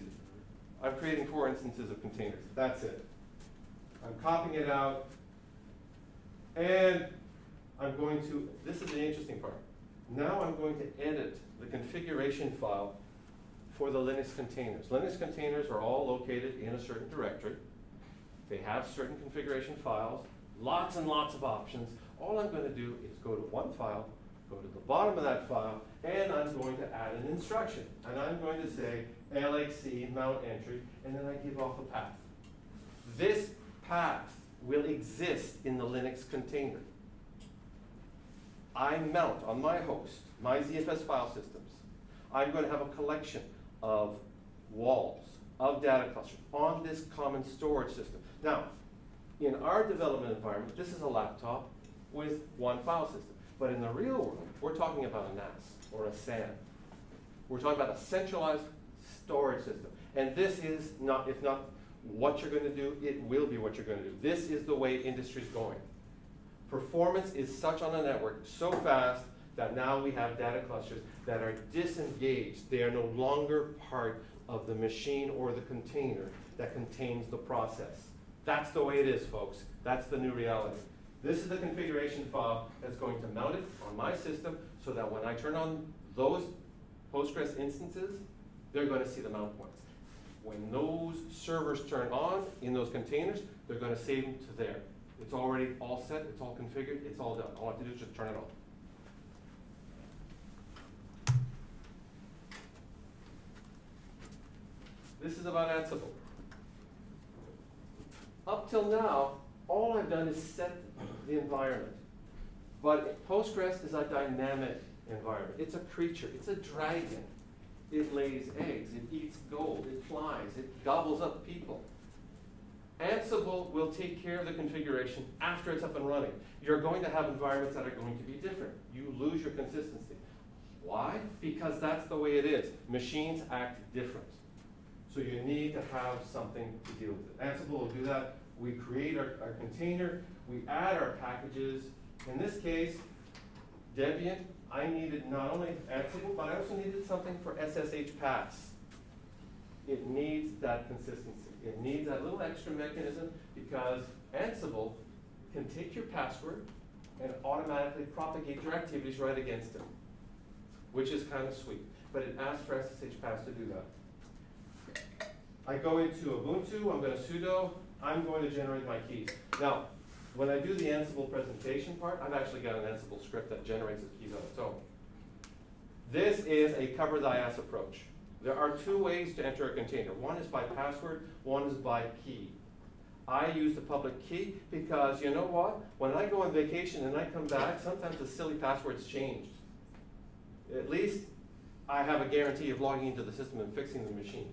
I'm creating four instances of containers. That's it. I'm copying it out, and I'm going to, this is the interesting part. Now I'm going to edit the configuration file for the Linux containers. Linux containers are all located in a certain directory. They have certain configuration files, lots and lots of options. All I'm going to do is go to one file, go to the bottom of that file, and I'm going to add an instruction. And I'm going to say LXC mount entry, and then I give off a path. This path will exist in the Linux container. I mount on my host, my ZFS file systems. I'm going to have a collection of WALs, of data clusters on this common storage system. Now, in our development environment, this is a laptop with one file system. But in the real world, we're talking about a NAS or a SAN. We're talking about a centralized storage system. And this is not, if not what you're going to do, it will be what you're going to do. This is the way industry is going. Performance is such on the network, so fast, that now we have data clusters that are disengaged. They are no longer part of the machine or the container that contains the process. That's the way it is, folks. That's the new reality. This is the configuration file that's going to mount it on my system so that when I turn on those Postgres instances, they're going to see the mount points. When those servers turn on in those containers, they're going to save them to there. It's already all set, it's all configured, it's all done. All I have to do is just turn it on. This is about Ansible. Up till now, all I've done is set the environment. But Postgres is a dynamic environment. It's a creature, it's a dragon. It lays eggs, it eats gold, it flies, it gobbles up people. Ansible will take care of the configuration after it's up and running. You're going to have environments that are going to be different. You lose your consistency. Why? Because that's the way it is. Machines act different. So you need to have something to deal with it. Ansible will do that. We create our, our container, we add our packages. In this case, Debian, I needed not only Ansible, but I also needed something for sshpass. It needs that consistency. It needs that little extra mechanism because Ansible can take your password and automatically propagate your activities right against it, which is kind of sweet. But it asks for sshpass to do that. I go into Ubuntu, I'm going to sudo, I'm going to generate my keys. Now, when I do the Ansible presentation part, I've actually got an Ansible script that generates the keys on its own. This is a cover thy ass approach. There are two ways to enter a container. One is by password, one is by key. I use the public key because you know what? When I go on vacation and I come back, sometimes the silly password's changed. At least I have a guarantee of logging into the system and fixing the machine.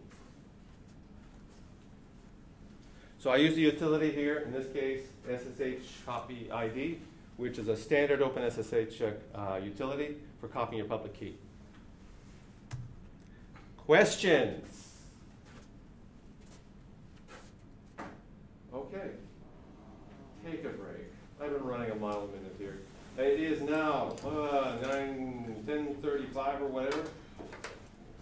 So I use the utility here, in this case, SSH copy ID, which is a standard OpenSSH uh, utility for copying your public key. Questions? Okay. Take a break. I've been running a mile a minute here. It is now uh, nine, ten thirty-five or whatever.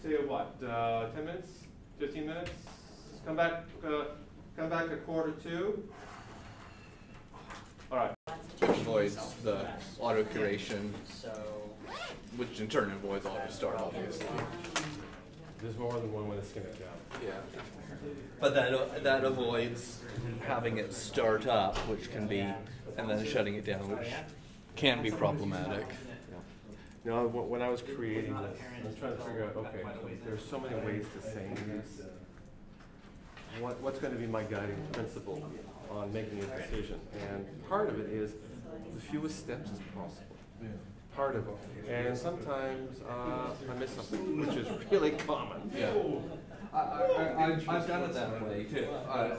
Say what? Uh, ten minutes? Fifteen minutes? Come back. Uh, come back at quarter two. All right. which avoids the auto curation, which in turn avoids auto start, obviously. There's more than one way to skin it down. Yeah. But that that avoids having it start up, which can be, and then shutting it down, which can be problematic. You know, when I was creating this, I was trying to figure out, okay, there's so many ways to saying this. What, what's gonna be my guiding principle on making a decision? And part of it is the fewest steps as possible. Part of it. And sometimes, uh, I miss something, which is (laughs) really common. Yeah. I, I, I've, I've done it that way too. Uh,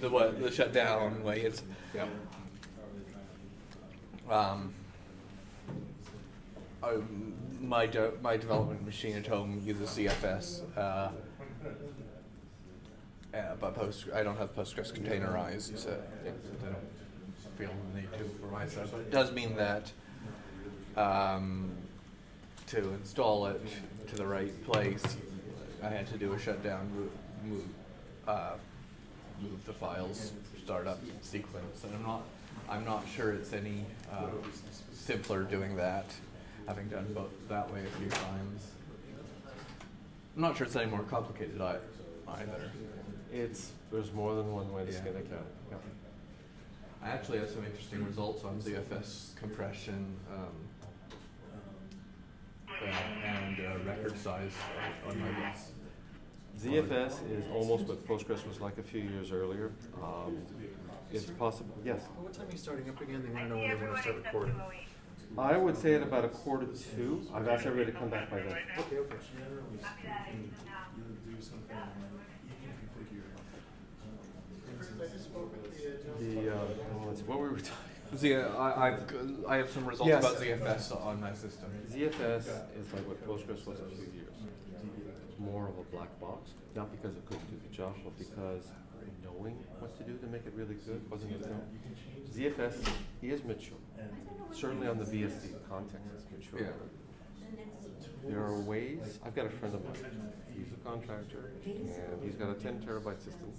the what the shutdown way. It's yeah. Um, I, my de- my development machine at home uses ZFS, uh, uh, but Post I don't have Postgres containerized, so I don't feel the need to for myself. But it does mean that um, to install it to the right place, I had to do a shutdown, move, move, uh, move the files, start up sequence, and I'm not, I'm not sure it's any uh, simpler doing that, having done both that way a few times. I'm not sure it's any more complicated either. It's, there's more than one way to Yeah. skin a cat. Yeah. I actually have some interesting results on ZFS compression um, uh, and uh, record size on- on my bits. ZFS is almost what Postgres was like a few years earlier. Um, It's possible, yes. What time are you starting up again? They want to know when they want to start recording. I would say at about a quarter to two. I've asked everybody to come back by then. Okay, okay. The, uh, let's see, what were we talking? Z, I, I've, g- I have some results Yes. about ZFS on my system. ZFS is like what Postgres was a few years. It's more of a black box, not because it couldn't do the job, but because knowing what to do to make it really good wasn't enough. ZFS is mature. Certainly on the BSD context, it's mature. Yeah. There are ways, I've got a friend of mine, he's a contractor, and he's got a ten terabyte system,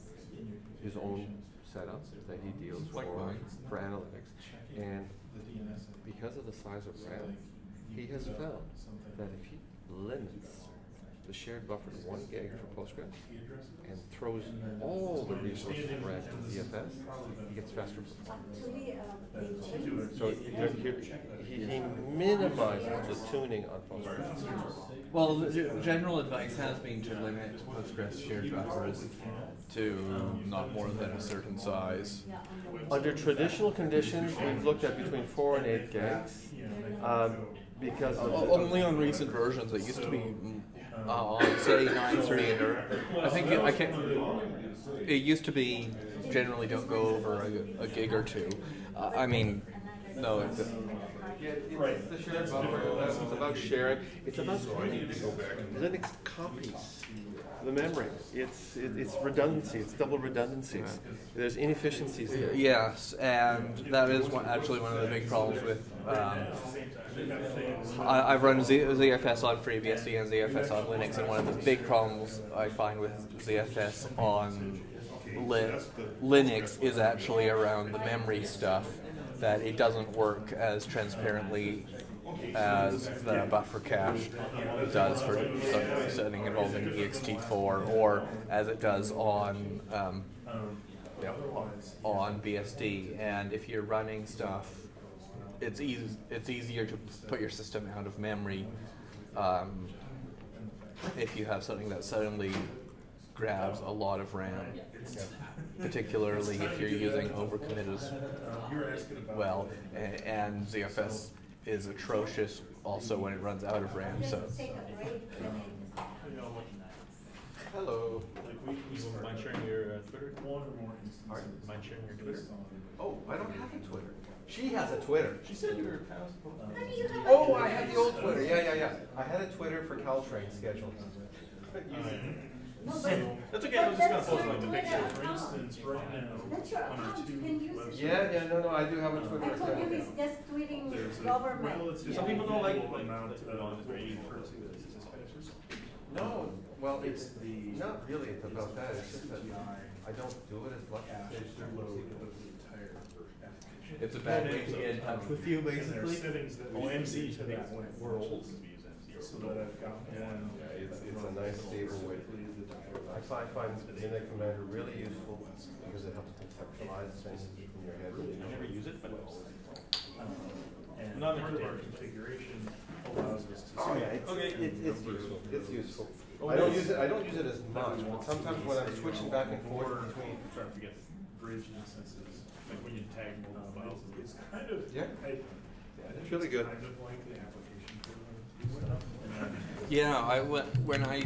his own setup that he deals for, mine. for analytics. And because of the size of RAM, he has found that if he limits the shared buffer to one gig for Postgres and throws all the resources of RAM to ZFS, he gets faster performance. So here- here- he, he minimizes the tuning on Postgres. Well, the general advice has been to limit Postgres shared buffers to not more than a certain size. Under traditional conditions, we've looked at between four and eight gigs. Um, because of. O- Only on recent versions, it used to be mm, uh, on say 9.3 or I think it, I can't. It used to be generally don't go over a, a gig or two. Uh, I mean, no, it's, Yeah, it's the shared buffer, it's about sharing, it's about tuning. Linux copies the memory. It's, it- it's redundancy, it's double redundancies. There's inefficiencies there. Yes, and that is one, actually one of the big problems with. Um, I, I've run Z, ZFS on FreeBSD and ZFS on Linux, and one of the big problems I find with ZFS on li- Linux is actually around the memory stuff. That it doesn't work as transparently as the buffer cache does for setting involving ext4, or as it does on um, yeah, on BSD. And if you're running stuff, it's easy. It's easier to put your system out of memory um, if you have something that suddenly grabs a lot of RAM. Particularly if you're using overcommit as well, A- and ZFS is atrocious also when it runs out of RAM. So Hello. Like we, we You mind sharing your uh, Twitter? one or more Pardon? instances. Mind sharing your Twitter? on- Oh, I don't have a Twitter. She has a Twitter. She said you were past. Um, Oh, I had the old Twitter. Yeah, yeah, yeah. I had a Twitter for Caltrain scheduled. No, (laughs) but- So, That's okay, I was just gonna But post that's like the your picture. Twitter for account. instance, right now, That's your on our account, two you can use it. websites. Yeah, yeah, no, no, I do have a Twitter I told account. you it's just tweeting There's a government. relative Some people don't like- equal like- amount like of on what the we radio. refer to. No, well, it's It's the- not really it's about that. It's just that I don't do it as much as Cache there's load of the entire application. It's a bad way to get in touch with you, And there are basically. settings that Oh, we MC to that when it We're old. launches. So that I've got one. Yeah, it's- it's a nice, stable way. specifically the dial. I find, find Midnight Commander really useful because it helps conceptualize things in your head. when you I know never it. use it, but. Um, And Not in part of our configuration allows us to. Oh, yeah, it's, Okay. it, it's useful, it's useful. Oh, I don't use it, I don't use it as much, but sometimes when I'm switching back and forth between, Trying to forget bridge instances, like when you tag multiple files, it's kind of. Yeah. I- It's really good. Kind of like the application for stuff. and then- Yeah, I when I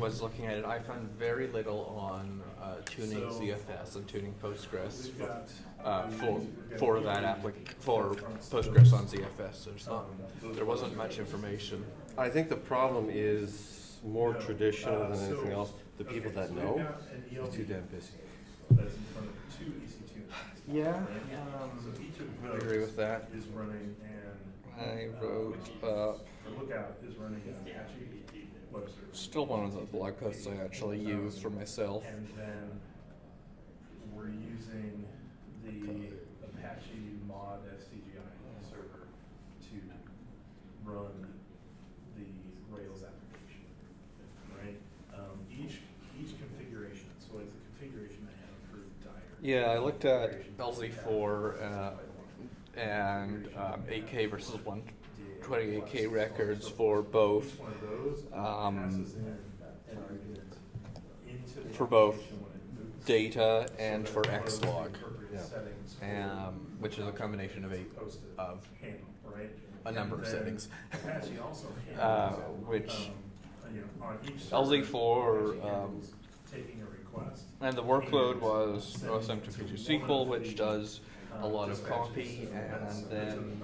was looking at it, I found very little on uh, tuning So- ZFS and tuning Postgres for, uh, for, for that different applic, for Postgres those. on ZFS. There's not, there wasn't much information. I think the problem is more Yeah. traditional Uh, than anything so- else. The okay, people that so we've know, got an are ELB too damn busy. That's in front of two EC2. Yeah, um, So each of I agree with that. running an. I wrote, uh, The lookout is running an Apache web server. Still one of the blog posts I actually use for myself. And then we're using the Apache mod FCGI server to run the Rails application, right? Um, each, each configuration, so like the configuration I have for Dire. Yeah, I looked at LZ4 uh, and um, 8K versus 128K records for both um, for both data and for Xlog, Yeah. um, which is a combination of eight of a number of settings. (laughs) Uh, which um, you know, LZ4, um, a. And the workload was it osm2pgsql, which does a lot of copy and then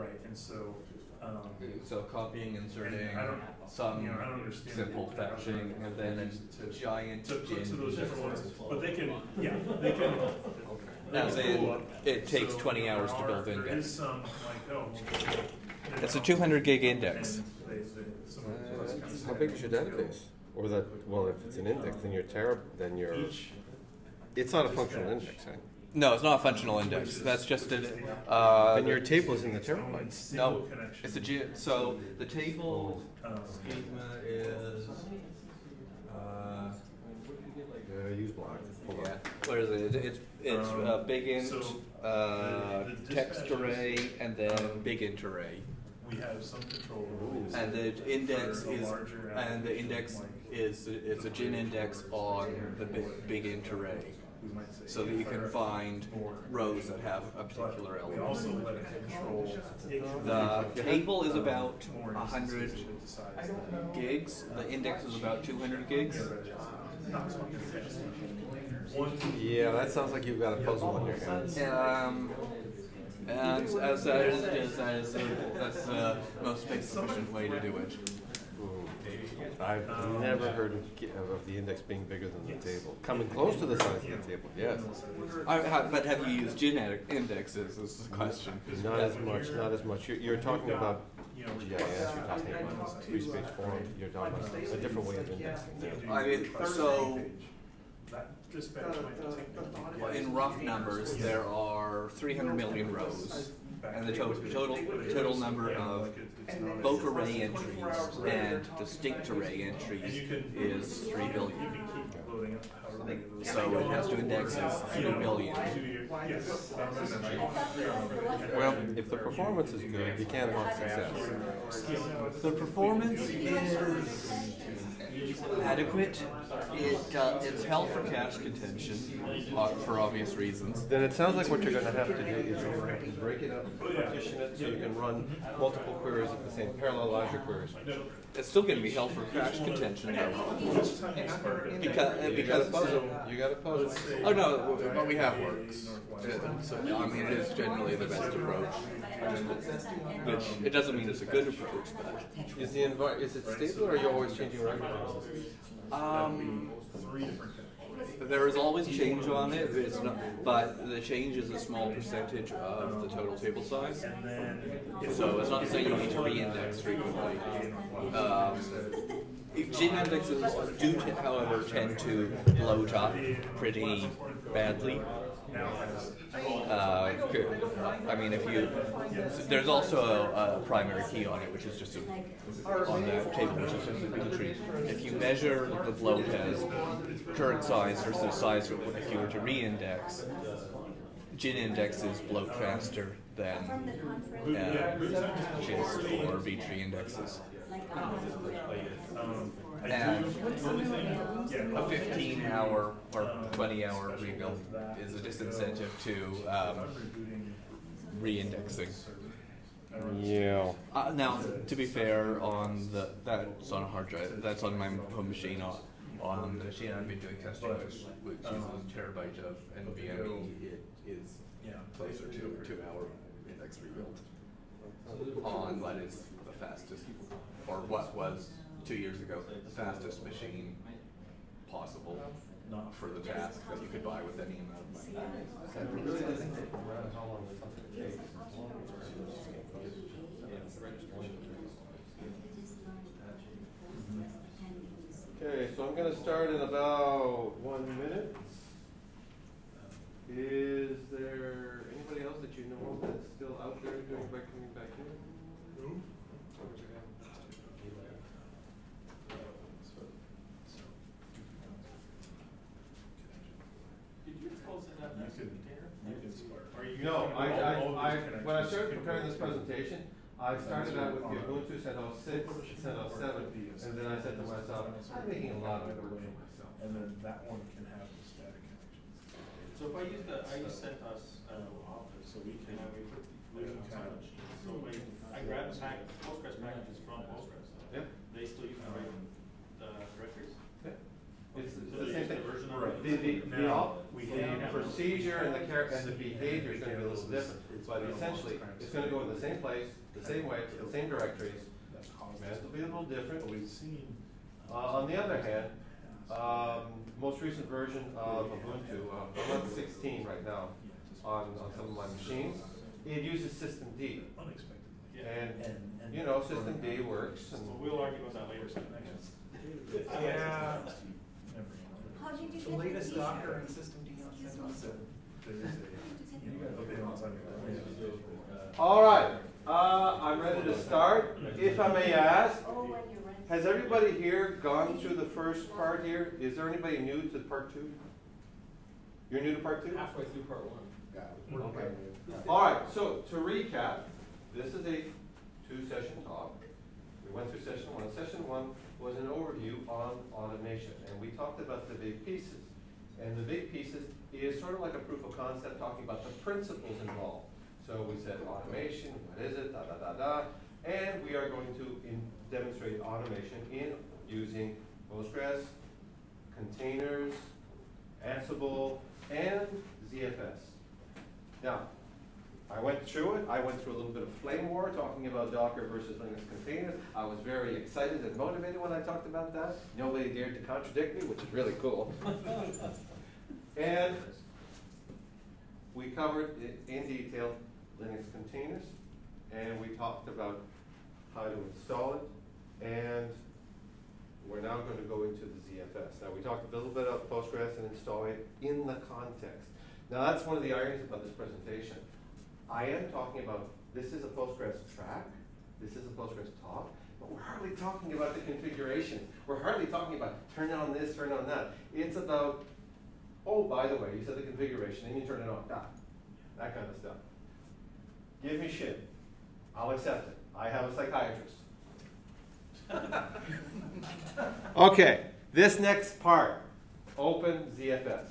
right, and so, um. so copying, inserting, and I don't- some you know, I don't understand simple the- fetching, and then to- a giant To put to those gin. different ones, but they can, yeah, they can. they As can in, pull up. it takes So, 20 hours to there build are- index. There is some, like, oh. well, you It's a know, 200 gig index. and they- they- some of those kind of How big is your settings database? Or that, well, if it's an index, then you're terrible, then you're, Each, it's not a functional index, right? No, it's not a functional index. That's just a. Uh, Then your table is in the its terabytes. No, connection. it's a G. So the table schema is. Uh, Yeah, use block. Hold on. Yeah, what is it? It's it's Um, uh, big int, so uh, the- the text array, and then um, big int array. We have some control over this. And the index is and the index is it's a gin index on the big, big int array, we might say, so that you can find rows that have a But particular We element. also let it control. The table is um, about more hundred instances if it decides that- gigs. The index is about two hundred gigs. Not so much. One. Yeah, that sounds like you've got a puzzle on your hands. Um, and as that is, is that is that's the most space efficient way to do it. I've never heard of, ki- of the index being bigger than the table. Coming close to the size of the table, yes. I, ha, but have you used genetic indexes? Is the question. Not as much, not as much. You're, you're talking about GIS, you're talking about free space form, you're talking about a different way of indexing. there. I mean, so That dispatch might take. well, in rough numbers, there are 300 million rows, and the total total total number of both array entries and distinct array entries is three You billion. can keep loading up however many of those. So it has to index as three billion. Well, if the performance is good, you can't have success. The performance is adequate. It uh, it's held for cache contention uh, for obvious reasons. Then it sounds like what you're gonna have to do is you're break it up, partition it, so you can run multiple queries at the same, parallel logic queries. It's still going to be held for cache contention though. Because You because gotta puzzle, you gotta puzzle. oh no, but we have works. So I mean, it is generally the best approach. Which it doesn't mean it's a good approach, but Is the envi, is it stable or are you always changing around? um, Three different things. There is always change on it. It's not, but the change is a small percentage of the total table size. So it's not saying you need to re-index frequently. Um, Gin indexes do, t- however, tend to bloat up pretty badly. Uh, I mean, if you, there's also a, a primary key on it, which is just a, on the table, which is just a B tree. If you measure the bloat as current size versus size if you were to re-index, gin indexes bloat faster than uh, gist or B tree indexes. I And a 15 hour or 20 hour rebuild is a disincentive to um, re-indexing. Yeah. Uh, now, to be fair, on the that's on a hard drive. That's on my home machine. On, on the machine I've been doing testing with, which uses a terabyte of NVMe, it is Yeah. closer to a two-hour index rebuild. On what is the fastest, or what was two years ago, the fastest machine possible. Not for the task that you could buy with any amount of money. It really doesn't around how long something takes. as long Okay, so I'm gonna start in about one minute. Is there anybody else that you know of that's still out there doing back coming back in? Did you expose it that You as a could, container? you could spark. Are you No, I, I, all- all I, when I started preparing this presentation, I started out with the Ubuntu CentOS six, CentOS seven, and then I said to myself, I'm making a lot of work for myself. And then that one can have the static connections. So if I use the, I use CentOS as an office, So we can- and I we put we Linux can on kind of- it. So if I, I grab the pack, Postgres packages from Postgres, Yeah. they still use the right, the directories? Yeah. It's, it's the same thing. version Right. it? The, the, the, Now, we the have- procedure and the char- and the behavior is gonna be a little different, but essentially, it's gonna go in the same place, the same way, to the same directories. That caused Commands will be a little different. But we've seen. Uh, on the other hand, um, most recent version of Ubuntu, uh, I'm sixteen right now, on, on some of my machines, it uses system D. Unexpectedly. And, you know, systemd works, and Well, we'll argue about that later. Yeah. How did you The latest the Docker and systemd on Just CentOS. one. There is a, you guys, okay, on Sunday. All right, uh, I'm ready to start. If I may ask, Oh, when you're running. has everybody here gone through the first part here? Is there anybody new to part two? You're new to part two? Halfway through part one. Okay. All right, so to recap, this is a two-session talk. We went through session one. Session one was an overview on automation, and we talked about the big pieces. And the big pieces is sort of like a proof of concept, talking about the principles involved. So we said automation, what is it, da, da, da, da. And we are going to demonstrate automation in using Postgres, containers, Ansible, and ZFS. Now, I went through it, I went through a little bit of flame war, talking about Docker versus Linux containers. I was very excited and motivated when I talked about that. Nobody dared to contradict me, which is really cool. (laughs) And we covered in detail Linux containers, and we talked about how to install it, and we're now going to go into the ZFS. Now, we talked a little bit about Postgres and installing it in the context. Now, that's one of the ironies about this presentation. I am talking about, this is a Postgres track, this is a Postgres talk, but we're hardly talking about the configuration. We're hardly talking about turn on this, turn on that. It's about, oh, by the way, you said the configuration, and you turn it on, that, that kind of stuff. Give me shit. I'll accept it. I have a psychiatrist. (laughs) Okay, this next part, Open ZFS.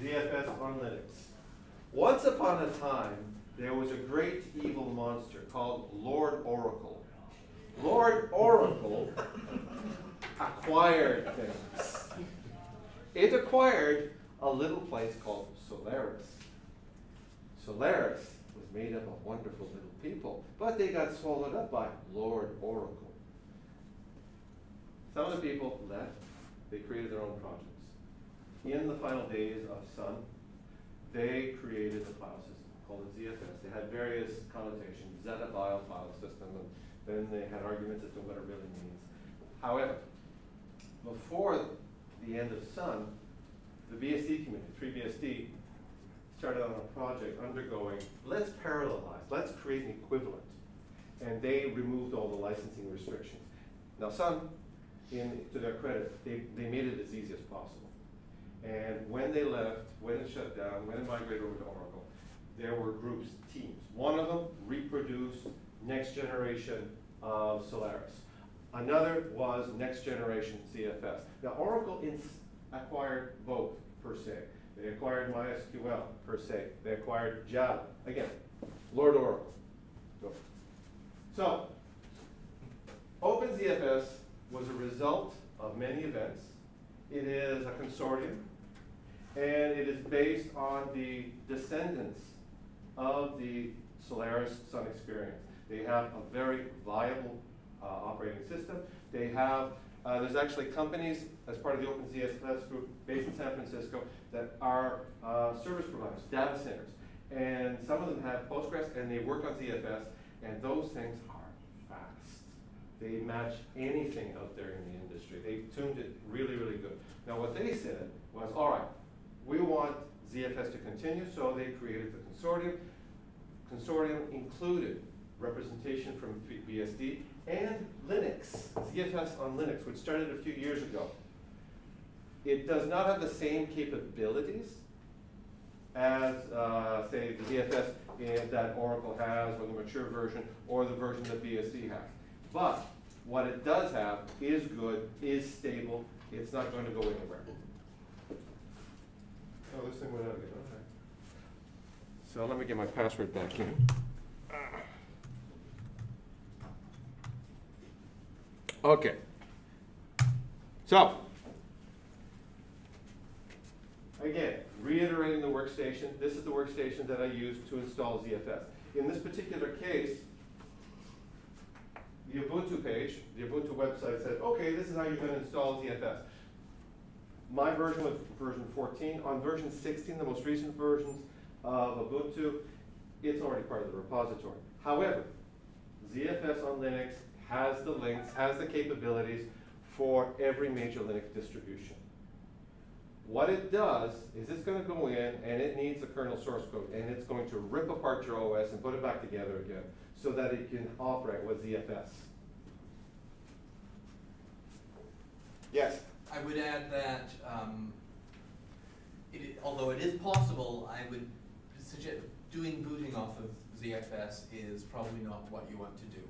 ZFS on Linux. Once upon a time, there was a great evil monster called Lord Oracle. Lord Oracle acquired things. It acquired a little place called Solaris. Solaris was made up of wonderful little people, but they got swallowed up by Lord Oracle. Some of the people left, they created their own projects. In the final days of Sun, they created a file system called the ZFS. They had various connotations, zettabyte file system, and then they had arguments as to what it really means. However, before the end of Sun, the BSD community, FreeBSD, started on a project undergoing, let's parallelize, let's create an equivalent. And they removed all the licensing restrictions. Now Sun, in, to their credit, they, they made it as easy as possible. And when they left, when it shut down, when it migrated over to Oracle, there were groups, teams. One of them reproduced next generation of Solaris. Another was next generation ZFS. Now Oracle acquired both per se. They acquired MySQL per se. They acquired Java. Again, Lord Oracle. So, OpenZFS was a result of many events. It is a consortium, and it is based on the descendants of the Solaris Sun experience. They have a very viable uh, operating system. They have, uh, there's actually companies as part of the OpenZFS group based in San Francisco that are uh, service providers, data centers. And some of them have Postgres and they work on ZFS, and those things are fast. They match anything out there in the industry. They've tuned it really, really good. Now, what they said was, all right, we want ZFS to continue, so they created the consortium. Consortium included representation from BSD and Linux, ZFS on Linux, which started a few years ago. It does not have the same capabilities as, uh, say, the ZFS that Oracle has, or the mature version, or the version that BSD has. But what it does have is good, is stable, it's not going to go anywhere. Oh, this thing went out again, okay. So let me get my password back in. Okay. So, again, reiterating the workstation, this is the workstation that I used to install ZFS. In this particular case, the Ubuntu page, the Ubuntu website said, okay, this is how you're going to install ZFS. My version was version 14. On version 16, the most recent versions of Ubuntu, it's already part of the repository. However, ZFS on Linux has the links, has the capabilities for every major Linux distribution. What it does is it's going to go in and it needs the kernel source code and it's going to rip apart your OS and put it back together again so that it can operate with ZFS. Yes? I would add that, um, it, although it is possible, I would suggest doing booting off of ZFS is probably not what you want to do,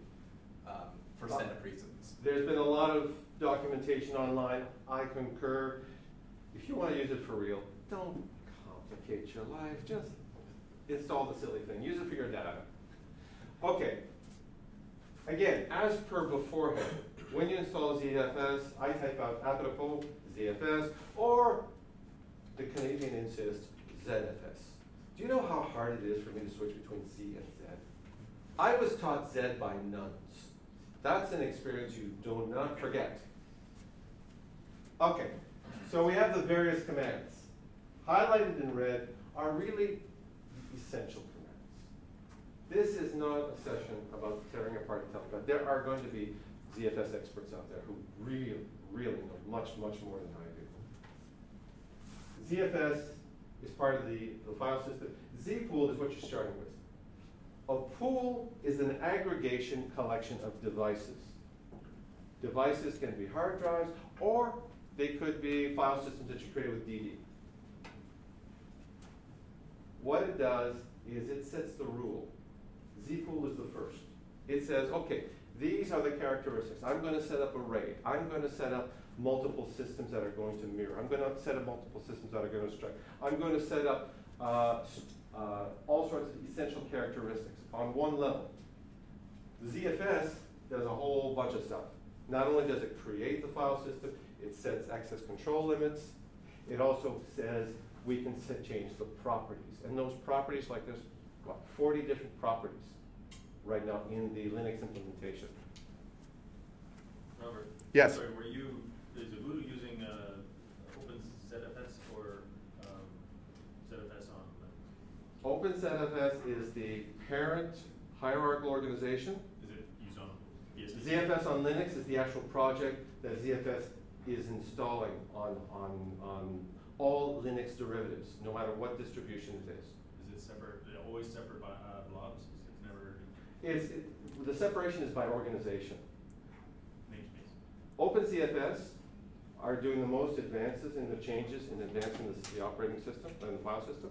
um, for Uh, set of reasons. There's been a lot of documentation online. I concur. If you want to use it for real, don't complicate your life. Just install the silly thing. Use it for your data. Okay. Again, as per beforehand, when you install ZFS, I type out apropos ZFS, or the Canadian insists ZFS. Do you know how hard it is for me to switch between Z and Z? I was taught Z by nuns. That's an experience you do not forget. Okay, so we have the various commands. Highlighted in red are really essential commands. This is not a session about tearing apart a Telegram. There are going to be ZFS experts out there who really, really know much, much more than I do. ZFS is part of the, the file system. zpool is what you're starting with. A pool is an aggregation collection of devices. Devices can be hard drives, or they could be file systems that you created with DD. What it does is it sets the rule. zpool is the first. It says, okay, These are the characteristics. I'm going to set up a RAID. I'm going to set up multiple systems that are going to mirror. I'm going to set up multiple systems that are going to strike. I'm going to set up uh, uh, all sorts of essential characteristics on one level. The ZFS does a whole bunch of stuff. Not only does it create the file system, it sets access control limits. It also says we can set, change the properties. And those properties, like there's, what, 40 different properties right now in the Linux implementation. Robert? Yes. Sorry, were you, is Ubuntu using, uh, OpenZFS or, um, ZFS on Linux? OpenZFS is the parent hierarchical organization. Is it used on BSD? ZFS on Linux is the actual project that ZFS is installing on, on, on all Linux derivatives, no matter what distribution it is. Is it separate, always separate by, uh, blobs? It's it, the separation is by organization. OpenZFS are doing the most advances in the changes in advancing the, the operating system and the file system.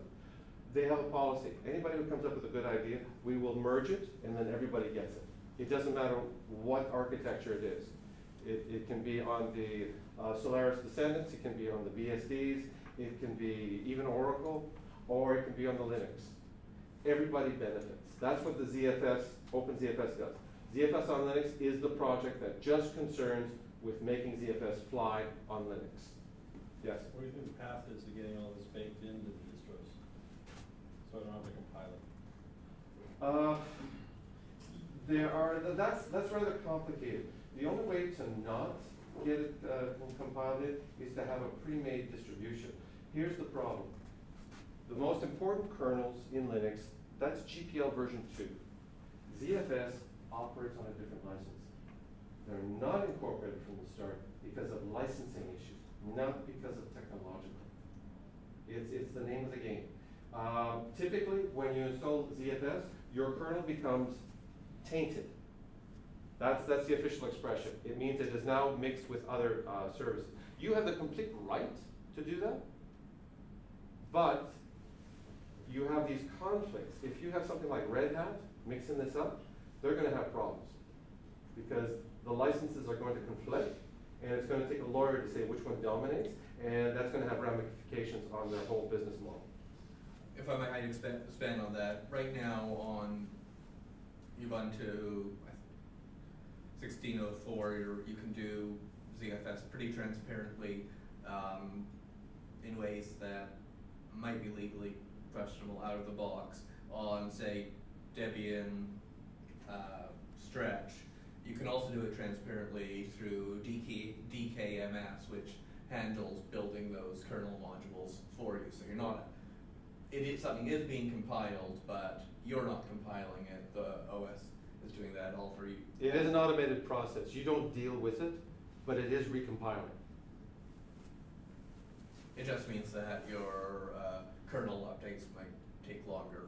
They have a policy. Anybody who comes up with a good idea, we will merge it and then everybody gets it. It doesn't matter what architecture it is. It, it can be on the uh, Solaris Descendants, it can be on the BSDs, it can be even Oracle, or it can be on the Linux. Everybody benefits. That's what the ZFS, OpenZFS does. ZFS on Linux is the project that just concerns with making ZFS fly on Linux. Yes? What do you think the path is to getting all this baked into the distros? So I don't have to compile it? Uh, There are, th- that's, that's rather complicated. The only way to not get it uh, compiled in is to have a pre-made distribution. Here's the problem. The most important kernels in Linux, that's GPL version two. ZFS operates on a different license. They're not incorporated from the start because of licensing issues, not because of technological. It's, it's the name of the game. Um, typically, when you install ZFS, your kernel becomes tainted. That's, that's the official expression. It means it is now mixed with other uh, services. You have the complete right to do that, but you have these conflicts. If you have something like Red Hat mixing this up, they're going to have problems because the licenses are going to conflict, and it's going to take a lawyer to say which one dominates, and that's going to have ramifications on their whole business model. If I might expand, on that, right now on Ubuntu sixteen oh four, you're, you can do ZFS pretty transparently, um, in ways that might be legally questionable out of the box. On, say, Debian, uh, Stretch, you can also do it transparently through DK, DKMS, which handles building those kernel modules for you, so you're not it is, something is being compiled, but you're not compiling it, the OS is doing that all for you. It is an automated process. You don't deal with it, but it is recompiling. It just means that your uh, kernel updates might take longer.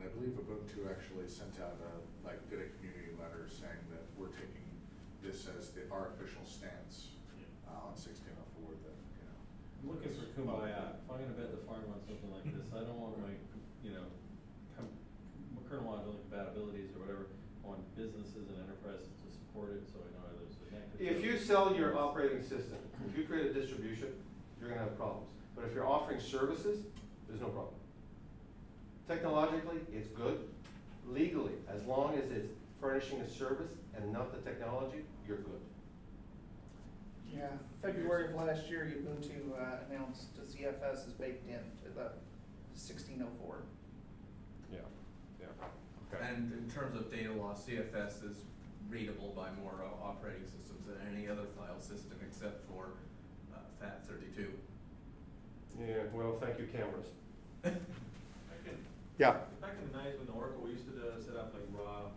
And I believe Ubuntu actually sent out a, like, did a community letter saying that we're taking this as the, our official stance uh, on sixteen oh four, that, you know. I'm looking for kumbaya. If I'm gonna bet the farm on something like this, I don't want my, you know, com- kernel module compatibilities or whatever, I want businesses and enterprises to support it, so I know there's a connected. If you sell your operating system, if you create a distribution, you're gonna have problems. But if you're offering services, there's no problem. Technologically, it's good. Legally, as long as it's furnishing a service and not the technology, you're good. Yeah, February of last year, Ubuntu uh, announced the ZFS is baked into the sixteen oh four. Yeah, yeah. Okay. And in terms of data loss, ZFS is readable by more o- operating systems than any other file system except for uh, FAT32. Yeah, well, thank you, cameras. (laughs) Back in, Yeah. back in the nineties when Oracle, we used to uh, set up like raw,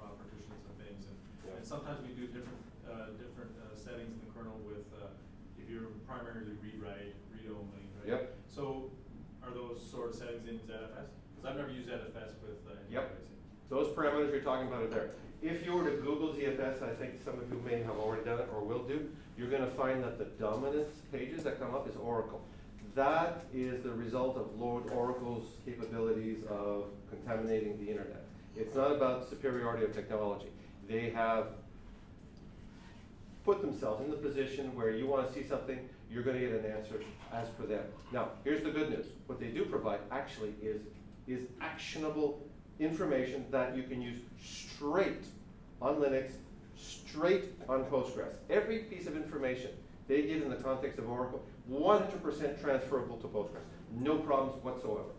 raw partitions and things, and, Yeah. and sometimes we do different, uh, different, uh, settings in the kernel with, uh, if you're primarily read-write, read-only, right? Yep. So, are those sort of settings in ZFS? Cause I've never used ZFS with, uh, Yep. pricing. Those parameters you're talking about are there. If you were to Google ZFS, I think some of you may have already done it or will do, you're gonna find that the dominant pages that come up is Oracle. That is the result of Lord Oracle's capabilities of contaminating the internet. It's not about superiority of technology. They have put themselves in the position where you want to see something, you're going to get an answer as per them. Now, here's the good news. What they do provide actually is, is actionable information that you can use straight on Linux, straight on Postgres. Every piece of information they give in the context of Oracle, 100% transferable to Postgres. No problems whatsoever.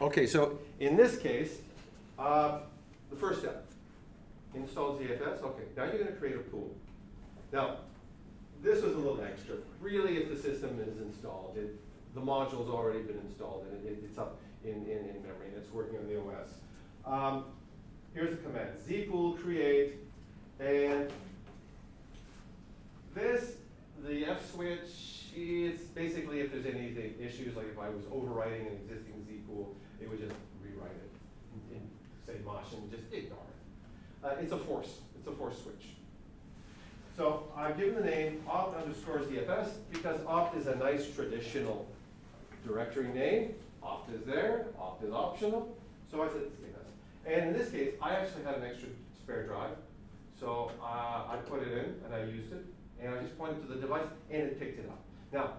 Okay, so in this case, uh, the first step, install ZFS. Okay, now you're going to create a pool. Now, this was a little extra. Really, if the system is installed, it, the module's already been installed and it, it's up in, in, in memory and it's working on the OS. Um, here's the command, zpool create, and this, the F switch, it's basically if there's any issues, like if I was overwriting an existing zpool, it would just rewrite it in say mosh and just ignore it. Uh, it's a force, it's a force switch. So I've given the name opt underscore ZFS because opt is a nice traditional directory name. Opt is there, opt is optional. So I said ZFS. And in this case, I actually had an extra spare drive. So uh, I put it in and I used it. And I just pointed to the device and it picked it up. Now,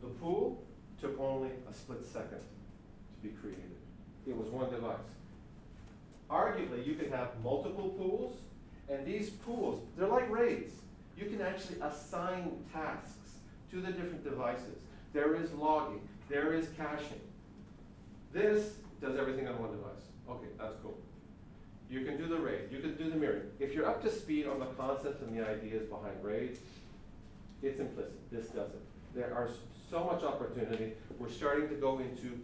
the pool took only a split second to be created. It was one device. Arguably, you could have multiple pools, and these pools, they're like RAIDs. You can actually assign tasks to the different devices. There is logging, there is caching. This does everything on one device. Okay, that's cool. You can do the RAID, you can do the mirroring. If you're up to speed on the concepts and the ideas behind RAIDs, it's implicit. This doesn't. There are so much opportunity. We're starting to go into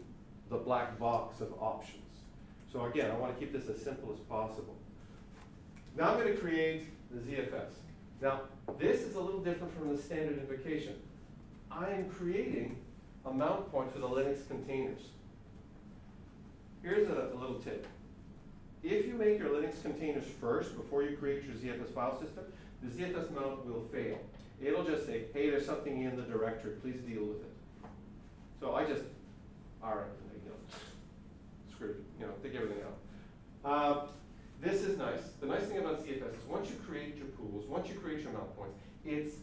the black box of options. So again, I want to keep this as simple as possible. Now I'm going to create the ZFS. Now, this is a little different from the standard invocation. I am creating a mount point for the Linux containers. Here's a, a little tip. If you make your Linux containers first before you create your ZFS file system, the ZFS mount will fail. It'll just say, hey, there's something in the directory, please deal with it. So I just, all right, you know, screwed, you know, take everything out. Uh, this is nice. The nice thing about ZFS is once you create your pools, once you create your mount points, it's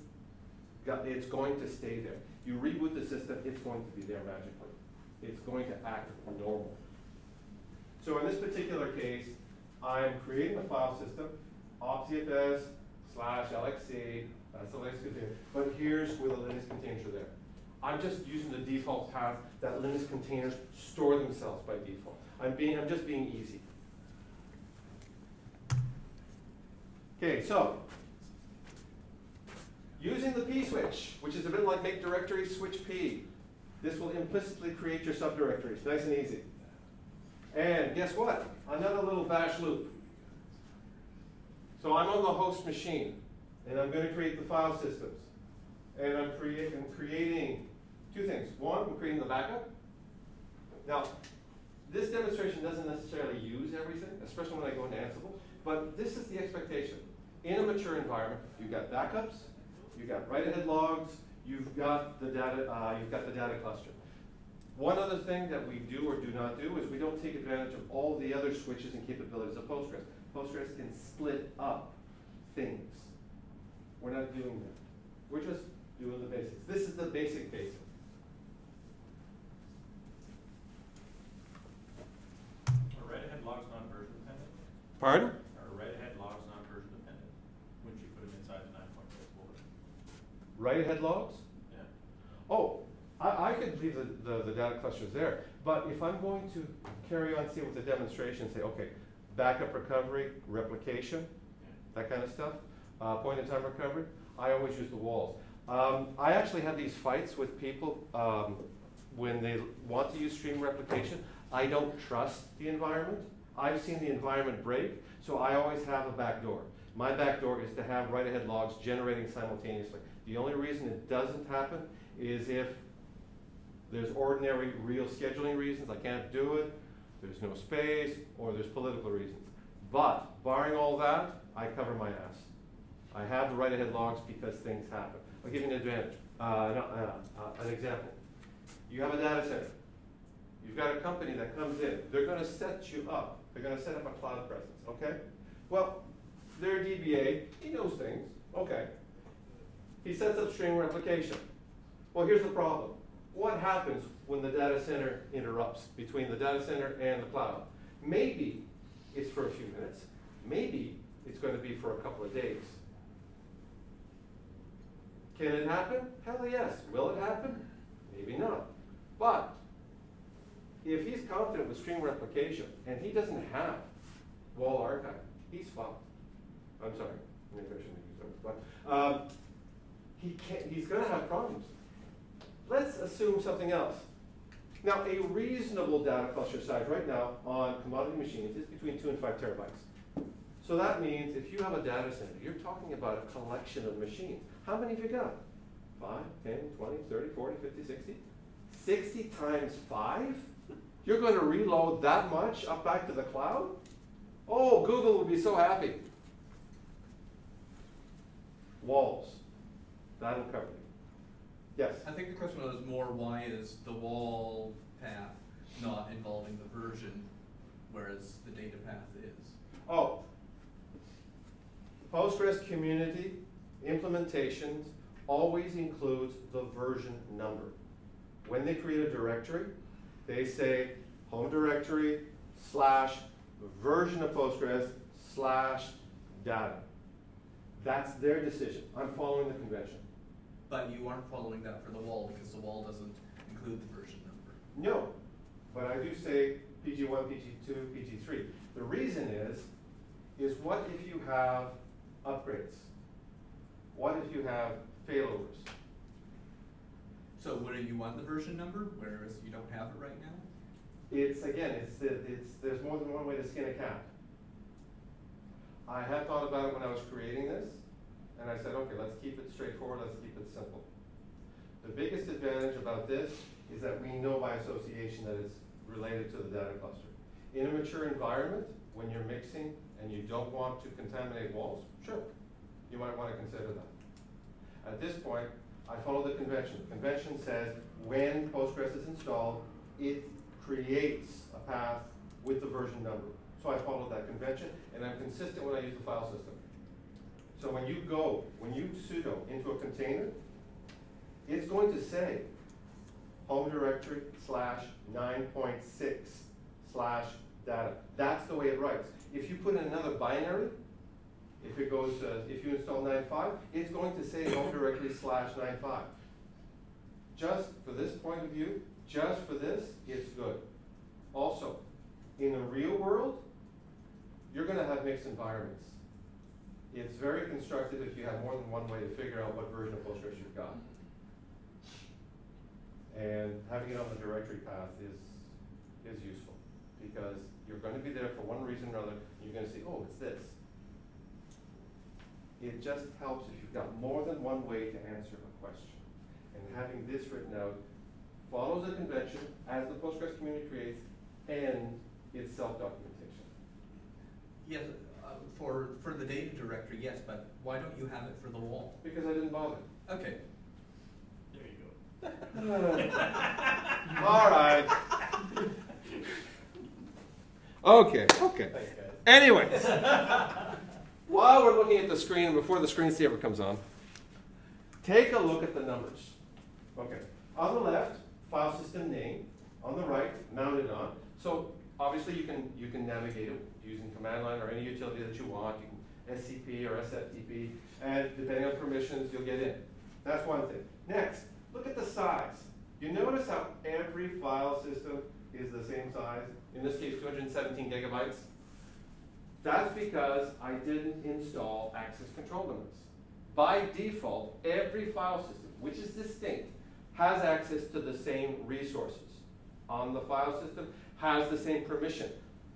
got, it's going to stay there. You reboot the system, it's going to be there magically. It's going to act normal. So in this particular case, I'm creating a file system, optzfs slash lxc, that's the Linux container, but here's where the Linux containers are there. I'm just using the default path that Linux containers store themselves by default. I'm being, I'm just being easy. Okay, so using the p switch, which is a bit like make directory switch p, this will implicitly create your subdirectories, nice and easy. And guess what? Another little bash loop. So I'm on the host machine, and I'm going to create the file systems. And I'm, create, I'm creating two things. One, I'm creating the backup. Now, this demonstration doesn't necessarily use everything, especially when I go into Ansible, but this is the expectation. In a mature environment, you've got backups, you've got write-ahead logs, you've got the data, uh, you've got the data cluster. One other thing that we do or do not do is we don't take advantage of all the other switches and capabilities of Postgres. Postgres can split up things. We're not doing that. We're just doing the basics. This is the basic basic. Are write-ahead logs not version dependent? Pardon? Are write-ahead logs not version dependent? Wouldn't you put them inside the nine point six folder? Write-ahead logs? Yeah. Oh, I, I could leave the, the, the data clusters there, but if I'm going to carry on, see with the demonstration, say, okay, backup recovery, replication, that kind of stuff, uh, point in time recovery, I always use the WALs. Um, I actually have these fights with people um, when they want to use stream replication. I don't trust the environment. I've seen the environment break, so I always have a backdoor. My backdoor is to have write-ahead logs generating simultaneously. The only reason it doesn't happen is if there's ordinary, real scheduling reasons, I can't do it, there's no space, or there's political reasons. But, barring all that, I cover my ass. I have the write-ahead logs because things happen. I'll give you an advantage, uh, no, uh, uh, an example. You have a data center. You've got a company that comes in, they're gonna set you up, they're gonna set up a cloud presence, okay? Well, their DBA, he knows things, okay. He sets up stream replication. Well, here's the problem. What happens when the data center interrupts between the data center and the cloud? Maybe it's for a few minutes, maybe it's gonna be for a couple of days. Can it happen? Hell yes. Will it happen? Maybe not. But if he's confident with stream replication and he doesn't have WAL archive, he's fucked. I'm sorry, maybe I shouldn't use that, but um, he can't, he's going to have problems. Let's assume something else. Now, a reasonable data cluster size right now on commodity machines is between two and five terabytes. So that means if you have a data center, you're talking about a collection of machines. How many have you got? 5, 10, 20, 30, 40, 50, 60? 60 times 5? You're going to reload that much up back to the cloud? Oh, Google will be so happy. WALs. That'll cover you. Yes? I think the question was more why is the WAL path not involving the version, whereas the data path is? Oh, Postgres community implementations always includes the version number. When they create a directory, they say home directory slash version of Postgres slash data. That's their decision. I'm following the convention. But you aren't following that for the WAL because the WAL doesn't include the version number. No, but I do say PG1, PG2, PG3. The reason is, is what if you have upgrades? What if you have failovers? So do you want the version number, whereas you don't have it right now? It's, again, it's, it's, there's more than one way to skin a cat. I had thought about it when I was creating this, and I said, okay, let's keep it straightforward, let's keep it simple. The biggest advantage about this is that we know by association that it's related to the data cluster. In a mature environment, when you're mixing and you don't want to contaminate WALs, sure, you might want to consider that. At this point, I follow the convention. The convention says when Postgres is installed, it creates a path with the version number. So I follow that convention, and I'm consistent when I use the file system. So when you go, when you sudo into a container, it's going to say home directory slash 9.6 slash data. That's the way it writes. If you put in another binary, if it goes, uh, if you install 9.5, it's going to say home directory slash 9.5. Just for this point of view, just for this, it's good. Also, in the real world, you're going to have mixed environments. It's very constructive if you have more than one way to figure out what version of Postgres you've got. And having it on the directory path is, is useful because you're going to be there for one reason or another. And you're going to see, oh, it's this. It just helps if you've got more than one way to answer a question. And having this written out follows the convention as the Postgres community creates and it's self-documentation. Yes, uh, for, for the data directory, yes, but why don't you have it for the WAL? Because I didn't bother. Okay. There you go. (laughs) All right. Okay, okay. Thanks. Anyways, (laughs) while we're looking at the screen, before the screensaver comes on, take a look at the numbers. Okay, on the left, file system name. On the right, mounted on. So obviously you can you can navigate it using command line or any utility that you want. You can SCP or SFTP, and depending on permissions, you'll get in. That's one thing. Next, look at the size. You notice how every file system is the same size? In this case, 217 gigabytes. That's because I didn't install access control limits. By default, every file system, which is distinct, has access to the same resources on the file system, has the same permission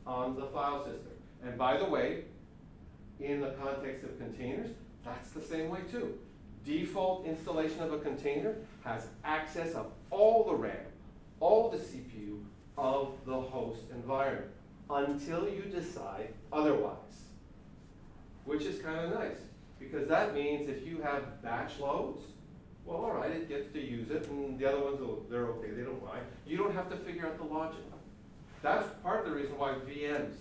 on the file system. And by the way, in the context of containers, that's the same way too. Default installation of a container has access of all the RAM, all the CPU of the host environment until you decide otherwise. Which is kind of nice because that means if you have batch loads, Well, all right, it gets to use it, and the other ones, will- they're okay, they don't mind. You don't have to figure out the logic. That's part of the reason why VMs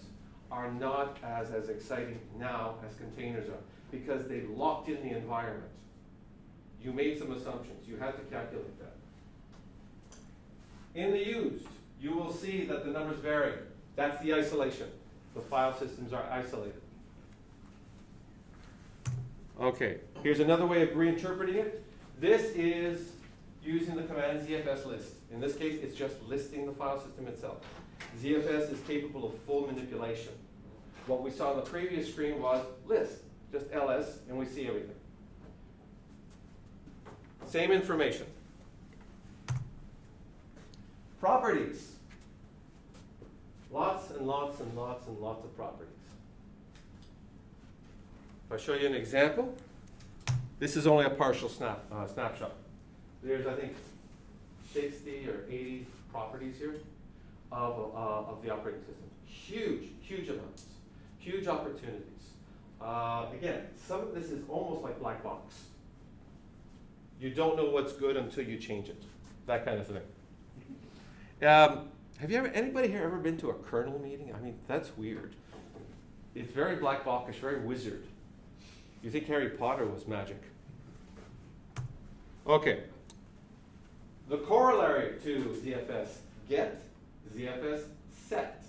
are not as, as exciting now as containers are, because they locked in the environment. You made some assumptions, you had to calculate that. In the used, you will see that the numbers vary. That's the isolation. The file systems are isolated. Okay, here's another way of reinterpreting it. This is using the command ZFS list. In this case, it's just listing the file system itself. ZFS is capable of full manipulation. What we saw on the previous screen was list, just ls, and we see everything. Same information. Properties. Lots and lots and lots and lots of properties. If I show you an example, this is only a partial snap, uh, snapshot. There's, I think, 60 or 80 properties here of, uh, of the operating system. Huge, huge amounts, huge opportunities. Uh, again, some of this is almost like black box. You don't know what's good until you change it, that kind of thing. Um, have you ever, anybody here ever been to a kernel meeting? I mean, that's weird. It's very black boxish, very wizard. You think Harry Potter was magic. Okay. The corollary to ZFS, get, ZFS, set.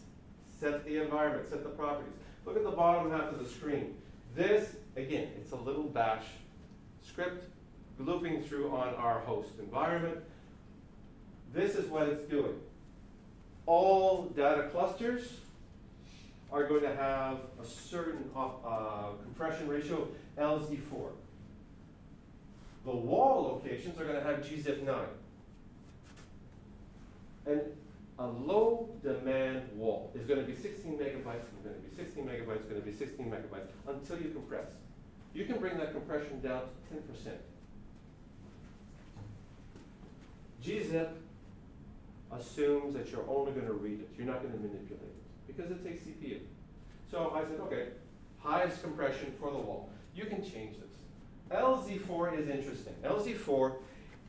Set the environment, set the properties. Look at the bottom half of the screen. This, again, it's a little bash script looping through on our host environment. This is what it's doing. All data clusters are going to have a certain uh, compression ratio of LZ4. The WAL locations are going to have gzip9. And a low demand WAL is going to be 16 megabytes, it's going to be 16 megabytes, it's going to be 16 megabytes until you compress. You can bring that compression down to 10%. gzip assumes that you're only going to read it. You're not going to manipulate it because it takes CPU. So I said, okay, highest compression for the WAL. You can change this. LZ4 is interesting. LZ4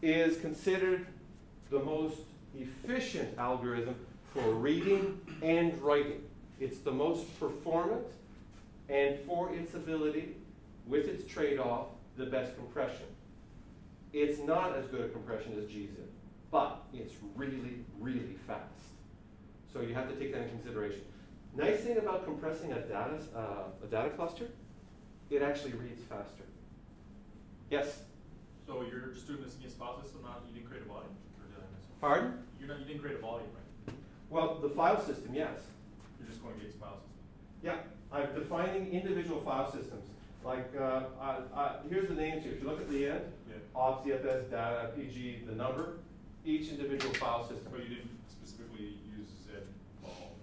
is considered the most efficient algorithm for reading and writing. It's the most performant and for its ability, with its trade-off, the best compression. It's not as good a compression as gzip, but it's really, really fast. So you have to take that into consideration. Nice thing about compressing a data, uh, a data cluster, it actually reads faster. Yes? So you're just doing this against file so not, you didn't create a volume? Or did I? Pardon? You're not, you didn't create a volume, right? Well, the file system, yes. You're just going to against file system. Yeah, I'm defining individual file systems. Like, uh, uh, uh, here's the names here. If you look at the end, Yeah. op, ZFS, data, PG, the number, each individual file system. But you didn't specifically use Z ball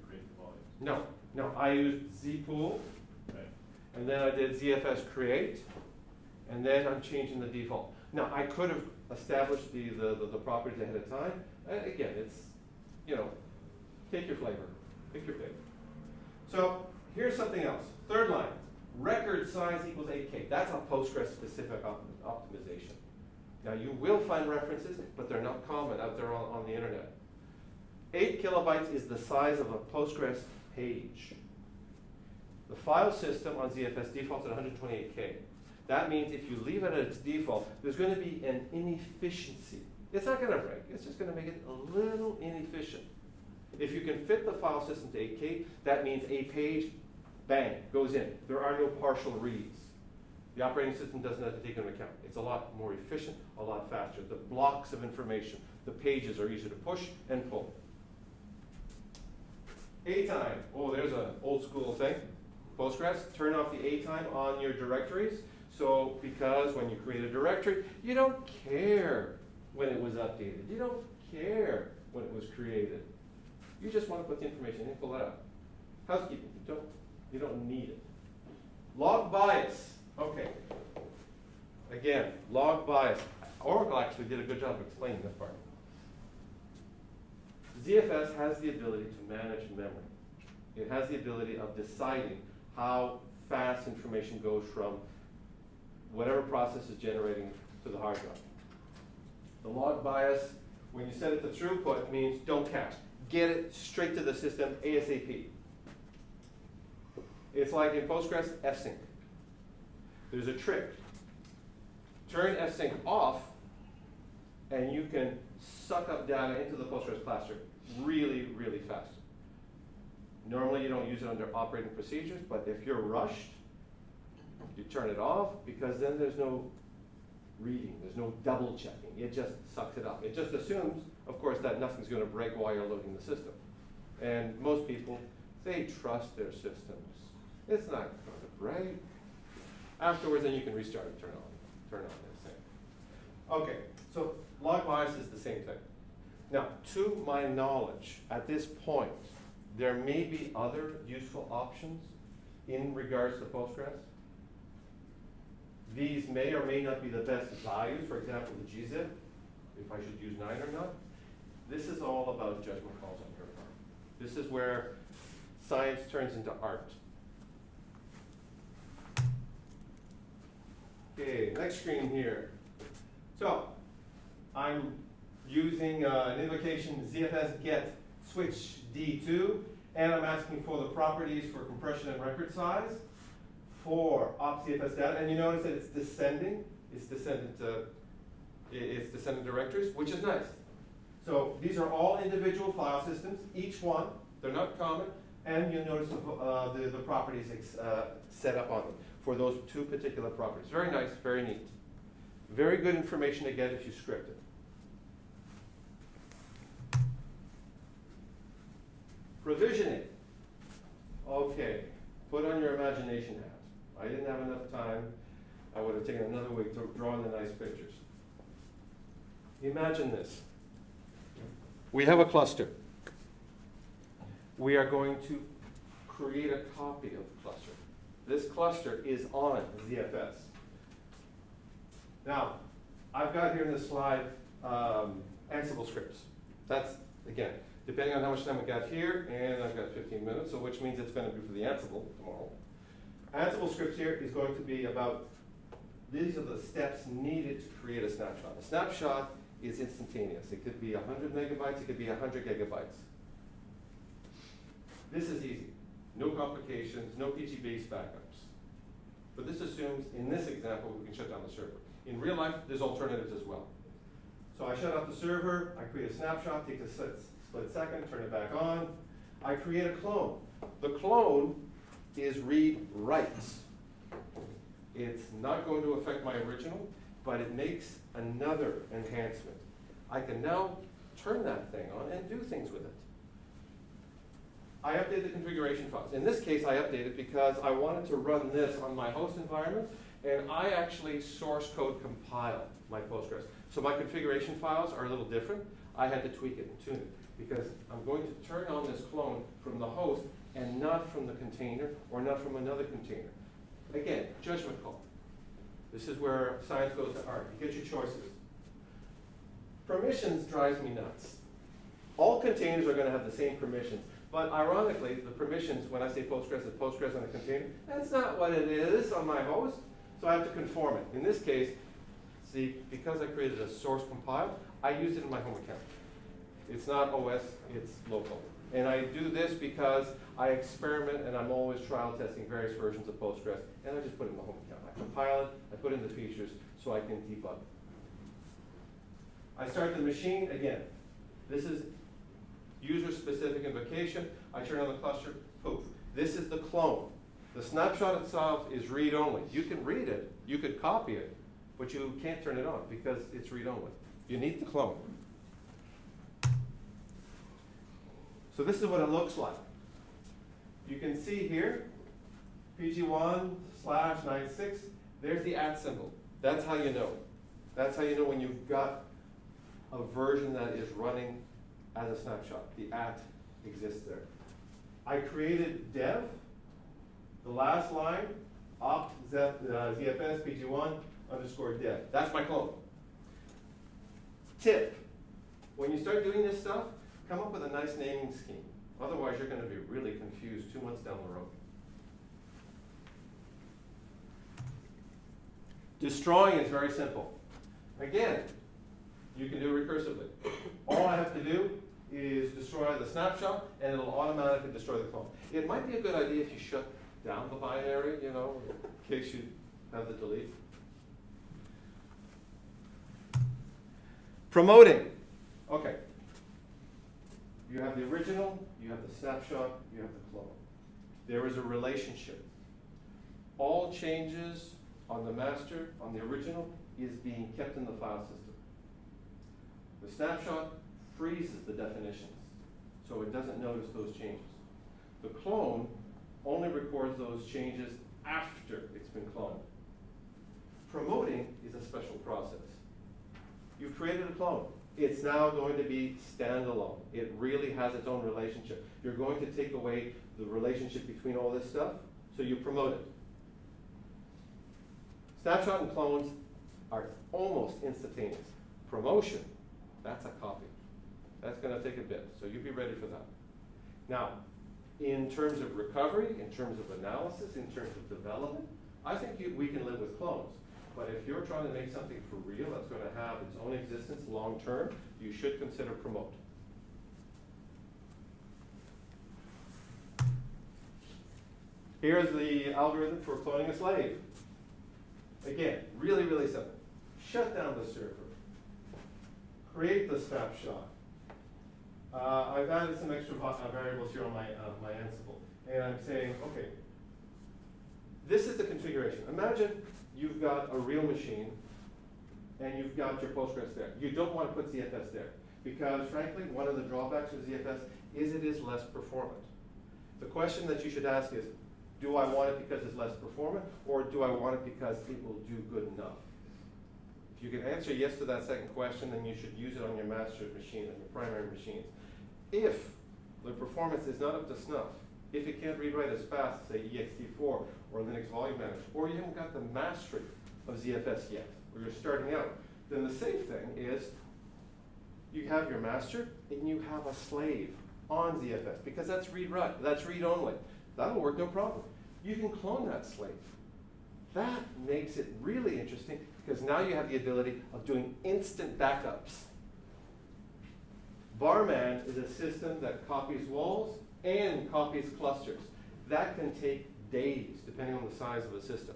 to create the volume, No, no, I used zpool, right? and then I did ZFS create, and then I'm changing the default. Now, I could have established the, the, the, the properties ahead of time. Uh, again, it's, you know, take your flavor, pick your pick. So here's something else. Third line, record size equals 8K. That's a Postgres specific op optimization. Now you will find references, but they're not common out there on, on the internet. 8 kilobytes is the size of a Postgres page. The file system on ZFS defaults at 128K. That means if you leave it at its default, there's going to be an inefficiency. It's not going to break, it's just going to make it a little inefficient. If you can fit the file system to 8K, that means a page, bang, goes in. There are no partial reads. The operating system doesn't have to take into account. It's a lot more efficient, a lot faster. The blocks of information, the pages are easier to push and pull. atime. Oh, there's an old school thing. Postgres, turn off the atime on your directories. So, because when you create a directory, you don't care when it was updated. You don't care when it was created. You just want to put the information in, pull it out. Housekeeping, you don't, you don't need it. Log bias. Okay. Again, log bias. Oracle actually did a good job of explaining this part. ZFS has the ability to manage memory. It has the ability of deciding how fast information goes from whatever process is generating to the hard drive. The log bias, when you set it to throughput, means don't cache. Get it straight to the system ASAP. It's like in Postgres, fsync. There's a trick. Turn fsync off, and you can suck up data into the Postgres cluster really, really fast. Normally, you don't use it under operating procedures, but if you're rushed, you turn it off because then there's no reading, there's no double checking. It just sucks it up. It just assumes, of course, that nothing's going to break while you're loading the system. And most people, they trust their systems. It's not going to break. Afterwards, then you can restart and turn on, turn on this thing. Okay, so log bias is the same thing. Now, to my knowledge, at this point, there may be other useful options in regards to Postgres. These may or may not be the best values, for example, the gzip, if I should use 9 or not. This is all about judgment calls on your part. This is where science turns into art. Okay, next screen here. So, I'm using uh, an invocation ZFS get switch D2, and I'm asking for the properties for compression and record size for OptZFS data, and you notice that it's descending. It's descendant to it's descendant directories, which is nice. So these are all individual file systems, each one. They're not common, and you'll notice the, uh, the, the, properties uh, set up on them for those two particular properties. Very nice, very neat. Very good information to get if you script it. Provisioning. Okay, put on your imagination hat. I didn't have enough time. I would have taken another week to draw in the nice pictures. Imagine this. We have a cluster. We are going to create a copy of the cluster. This cluster is on ZFS. Now, I've got here in this slide um, Ansible scripts. That's, again, depending on how much time we got here, and I've got 15 minutes, so which means it's going to be for the Ansible tomorrow. Ansible scripts here is going to be about, these are the steps needed to create a snapshot. A snapshot is instantaneous. It could be 100 megabytes, it could be 100 gigabytes. This is easy. No complications, no PG-based backups. But this assumes, in this example, we can shut down the server. In real life, there's alternatives as well. So I shut off the server, I create a snapshot, takes a split second, turn it back on. I create a clone. The clone is read writes. It's not going to affect my original, but it makes another enhancement. I can now turn that thing on and do things with it. I update the configuration files. In this case, I updated because I wanted to run this on my host environment, and I actually source code compile my Postgres. So my configuration files are a little different. I had to tweak it and tune it because I'm going to turn on this clone from the host and not from the container or not from another container. Again, judgment call. This is where science goes to art. You get your choices. Permissions drives me nuts. All containers are going to have the same permissions. But ironically, the permissions, when I say Postgres is Postgres on a container, that's not what it is on my host. So I have to conform it. In this case, see, because I created a source compile, I use it in my home account. It's not OS, it's local. And I do this because I experiment and I'm always trial testing various versions of Postgres, and I just put it in my home account. I compile it, I put in the features so I can debug. I start the machine, again, this is user-specific invocation. I turn on the cluster, poof. This is the clone. The snapshot itself is read-only. You can read it, you could copy it, but you can't turn it on because it's read-only. You need the clone. So this is what it looks like. You can see here, PG1 slash 96, there's the at symbol. That's how you know. That's how you know when you've got a version that is running as a snapshot. The at exists there. I created dev, the last line, opt uh, ZFS PG1 underscore dev. That's my clone. Tip, when you start doing this stuff, come up with a nice naming scheme. Otherwise, you're going to be really confused two months down the road. Destroying is very simple. Again, you can do it recursively. All I have to do is destroy the snapshot and it'll automatically destroy the clone. It might be a good idea if you shut down the binary, you know, in case you have the delete. Promoting. Okay. You have the original, you have the snapshot, you have the clone. There is a relationship. All changes on the master, on the original, is being kept in the file system. The snapshot freezes the definitions, so it doesn't notice those changes. The clone only records those changes after it's been cloned. Promoting is a special process. You've created a clone. It's now going to be standalone. It really has its own relationship. You're going to take away the relationship between all this stuff, so you promote it. Snapshot and clones are almost instantaneous. Promotion, that's a copy. That's going to take a bit, so you be ready for that. Now, in terms of recovery, in terms of analysis, in terms of development, I think you, we can live with clones. But if you're trying to make something for real that's going to have its own existence long term, you should consider promote. Here's the algorithm for cloning a slave. Again, really, really simple. Shut down the server. Create the snapshot. Uh, I've added some extra uh, variables here on my, uh, my Ansible. And I'm saying, okay, this is the configuration. Imagine you've got a real machine and you've got your Postgres there. You don't want to put ZFS there because frankly, one of the drawbacks of ZFS is it is less performant. The question that you should ask is, do I want it because it's less performant or do I want it because it will do good enough? If you can answer yes to that second question, then you should use it on your master machine and your primary machines. If the performance is not up to snuff, if it can't read write as fast, say ext4 or Linux Volume Manager, or you haven't got the mastery of ZFS yet, or you're starting out, then the safe thing is you have your master and you have a slave on ZFS because that's read write, that's read only. That'll work no problem. You can clone that slave. That makes it really interesting because now you have the ability of doing instant backups. Barman is a system that copies WALs and copies clusters. That can take days, depending on the size of a system.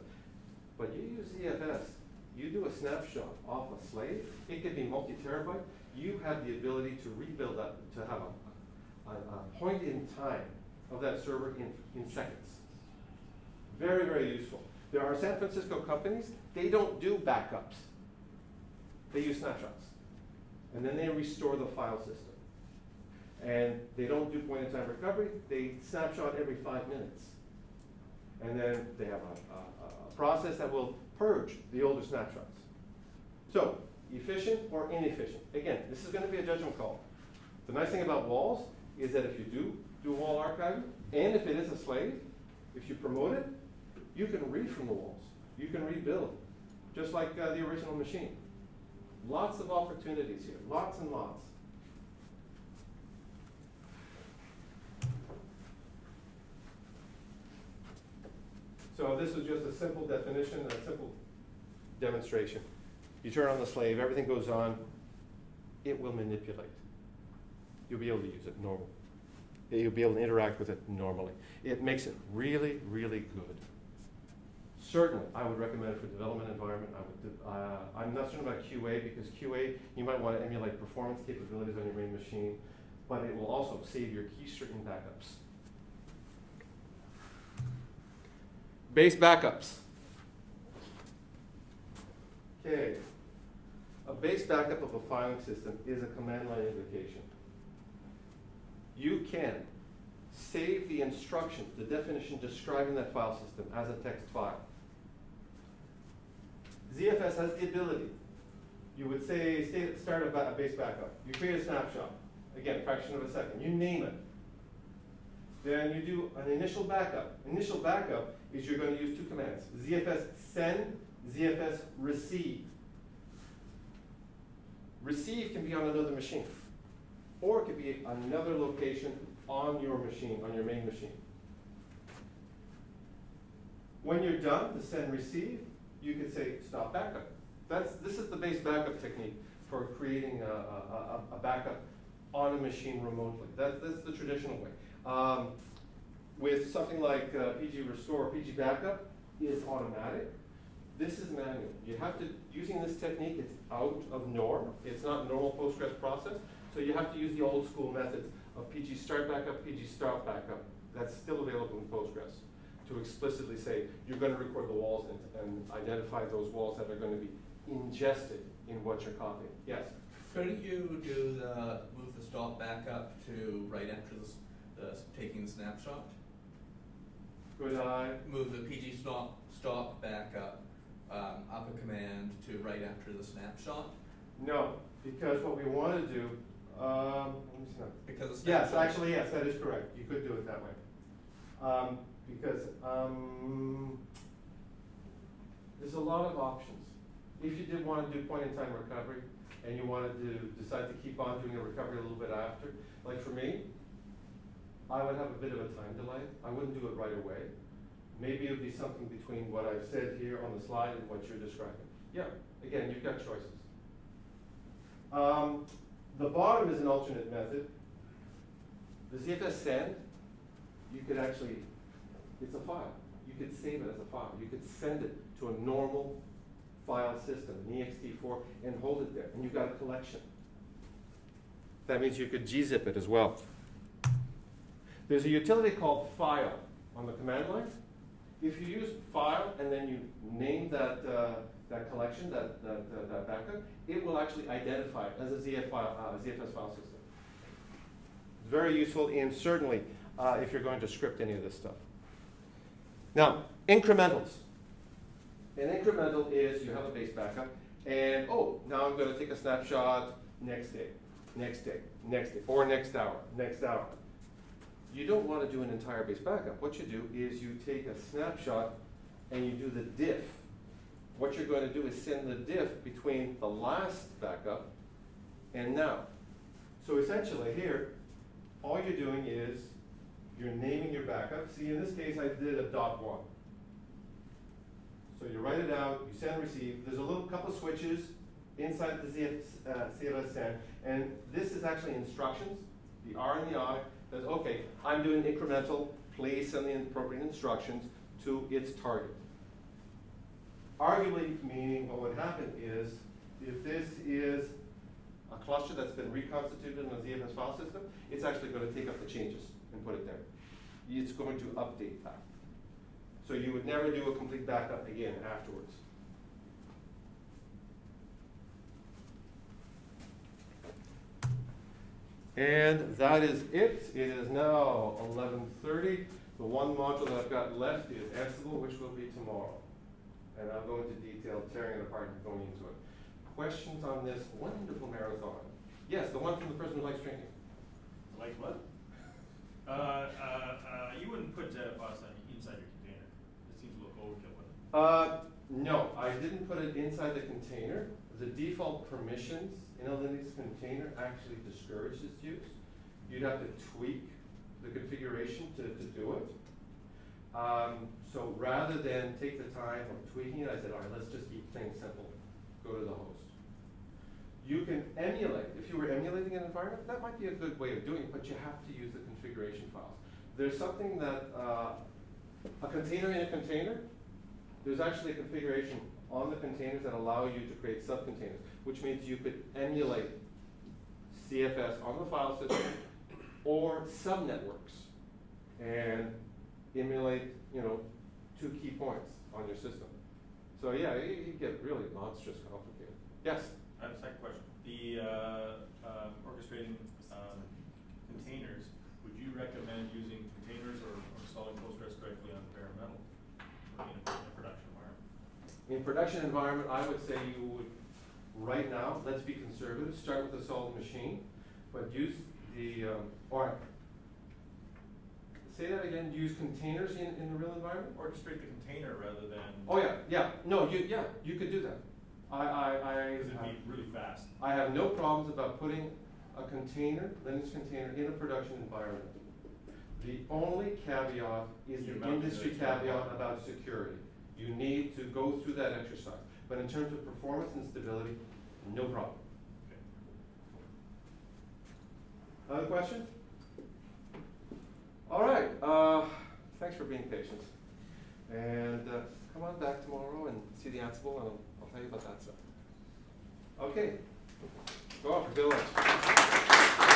But you use ZFS, you do a snapshot off a slave, it could be multi-terabyte, you have the ability to rebuild that, to have a, a, a point in time of that server in, in seconds. Very, very useful. There are San Francisco companies, they don't do backups. They use snapshots. And then they restore the file system. And they don't do point-in-time recovery, they snapshot every five minutes. And then they have a, a, a process that will purge the older snapshots. So, efficient or inefficient? Again, this is going to be a judgment call. The nice thing about WALs is that if you do do WAL archiving, and if it is a slave, if you promote it, you can read from the WALs. You can rebuild, just like uh, the original machine. Lots of opportunities here, lots and lots. So this is just a simple definition, a simple demonstration. You turn on the slave, everything goes on, it will manipulate. You'll be able to use it normal. You'll be able to interact with it normally. It makes it really, really good. Certainly, I would recommend it for development environment. I would, uh, I'm not certain about QA because QA, you might want to emulate performance capabilities on your main machine, but it will also save your key certain backups. Base backups. Okay. A base backup of a filing system is a command line invocation. You can save the instructions, the definition describing that file system as a text file. ZFS has the ability. You would say, start a base backup. You create a snapshot. Again, fraction of a second. You name it. Then you do an initial backup. Initial backup is you're going to use two commands. ZFS send, ZFS receive. Receive can be on another machine. Or it could be another location on your machine, on your main machine. When you're done to send receive, you could say stop backup. That's, this is the base backup technique for creating a, a, a, a backup on a machine remotely. That, that's the traditional way. Um, with something like uh, PG Restore, PG Backup is automatic. This is manual. You have to, using this technique, it's out of norm. It's not normal Postgres process. So you have to use the old school methods of PG Start Backup, PG Stop Backup. That's still available in Postgres to explicitly say you're going to record the WALs and, and identify those WALs that are going to be ingested in what you're copying. Yes? Couldn't you do the, move the stop back up to right after the, the taking the snapshot? Could I? Move the PG stop, stop back up, um, up a command to right after the snapshot? No, because what we want to do, um, let me see now. Because Yes, actually, yes, that is correct. You could do it that way. Um, because, um, there's a lot of options. If you did wanna do point-in-time recovery, and you wanted to decide to keep on doing a recovery a little bit after, like for me, I would have a bit of a time delay. I wouldn't do it right away. Maybe it would be something between what I've said here on the slide and what you're describing. Yeah, again, you've got choices. Um, the bottom is an alternate method. The ZFS send, you could actually, it's a file. You could save it as a file. You could send it to a normal file system, an ext4, and hold it there, and you've got a collection. That means you could gzip it as well. There's a utility called file on the command line. If you use file and then you name that, uh, that collection, that, that, uh, that backup, it will actually identify it as a ZF file, uh, ZFS file system. Very useful and certainly uh, if you're going to script any of this stuff. Now, incrementals. An incremental is you have a base backup and oh, now I'm going to take a snapshot next day, next day, next day, or next hour, next hour. You don't want to do an entire base backup. What you do is you take a snapshot and you do the diff. What you're going to do is send the diff between the last backup and now. So essentially here, all you're doing is you're naming your backup. See, in this case, I did a dot one. So you write it out, you send and receive. There's a little couple switches inside the ZF, uh, and this is actually instructions. The R and the I says, okay, I'm doing incremental, please send the appropriate instructions to its target. Arguably, meaning what would happen is, if this is a cluster that's been reconstituted in the ZFS file system, it's actually going to take up the changes and put it there. It's going to update that. So you would never do a complete backup again afterwards. And that is it. It is now eleven thirty. The one module that I've got left is Ansible, which will be tomorrow. And I'll go into detail, tearing it apart and going into it. Questions on this wonderful marathon? Yes, the one from the person who likes drinking. Like what? (laughs) Uh, uh, uh, you wouldn't put on, inside your container. It seems a little overkill? Uh, no, I didn't put it inside the container. The default permissions in Linux container actually discourages use. You'd have to tweak the configuration to, to do it. Um, so rather than take the time of tweaking it, I said, all right, let's just keep things simple. Go to the host. You can emulate, if you were emulating an environment, that might be a good way of doing it, but you have to use the configuration files. There's something that, uh, a container in a container, there's actually a configuration on the containers that allow you to create subcontainers, which means you could emulate ZFS on the file system or subnetworks and emulate, you know, two key points on your system. So yeah, you, you get really monstrous complicated. Yes? I have a second question. The, uh, um, orchestrating, um, containers, would you recommend using containers or or installing Postgres directly on bare metal in a, in a production environment? In production environment, I would say you would, right now, let's be conservative, start with a solid machine, but use the, um, or, say that again, use containers in, in the real environment? Orchestrate the container rather than. Oh, yeah, yeah, no, you, yeah, you could do that. I, I, I. Because it'd be really fast. I have no problems about putting a container, Linux container, in a production environment. The only caveat is You're the industry it to a caveat about security. You need to go through that exercise. But in terms of performance and stability, no problem. Okay. Other questions? All right, uh, thanks for being patient. And, uh, come on back tomorrow and see the Ansible and I'll, I'll tell you about that stuff. Okay, go off, Bill Lynch.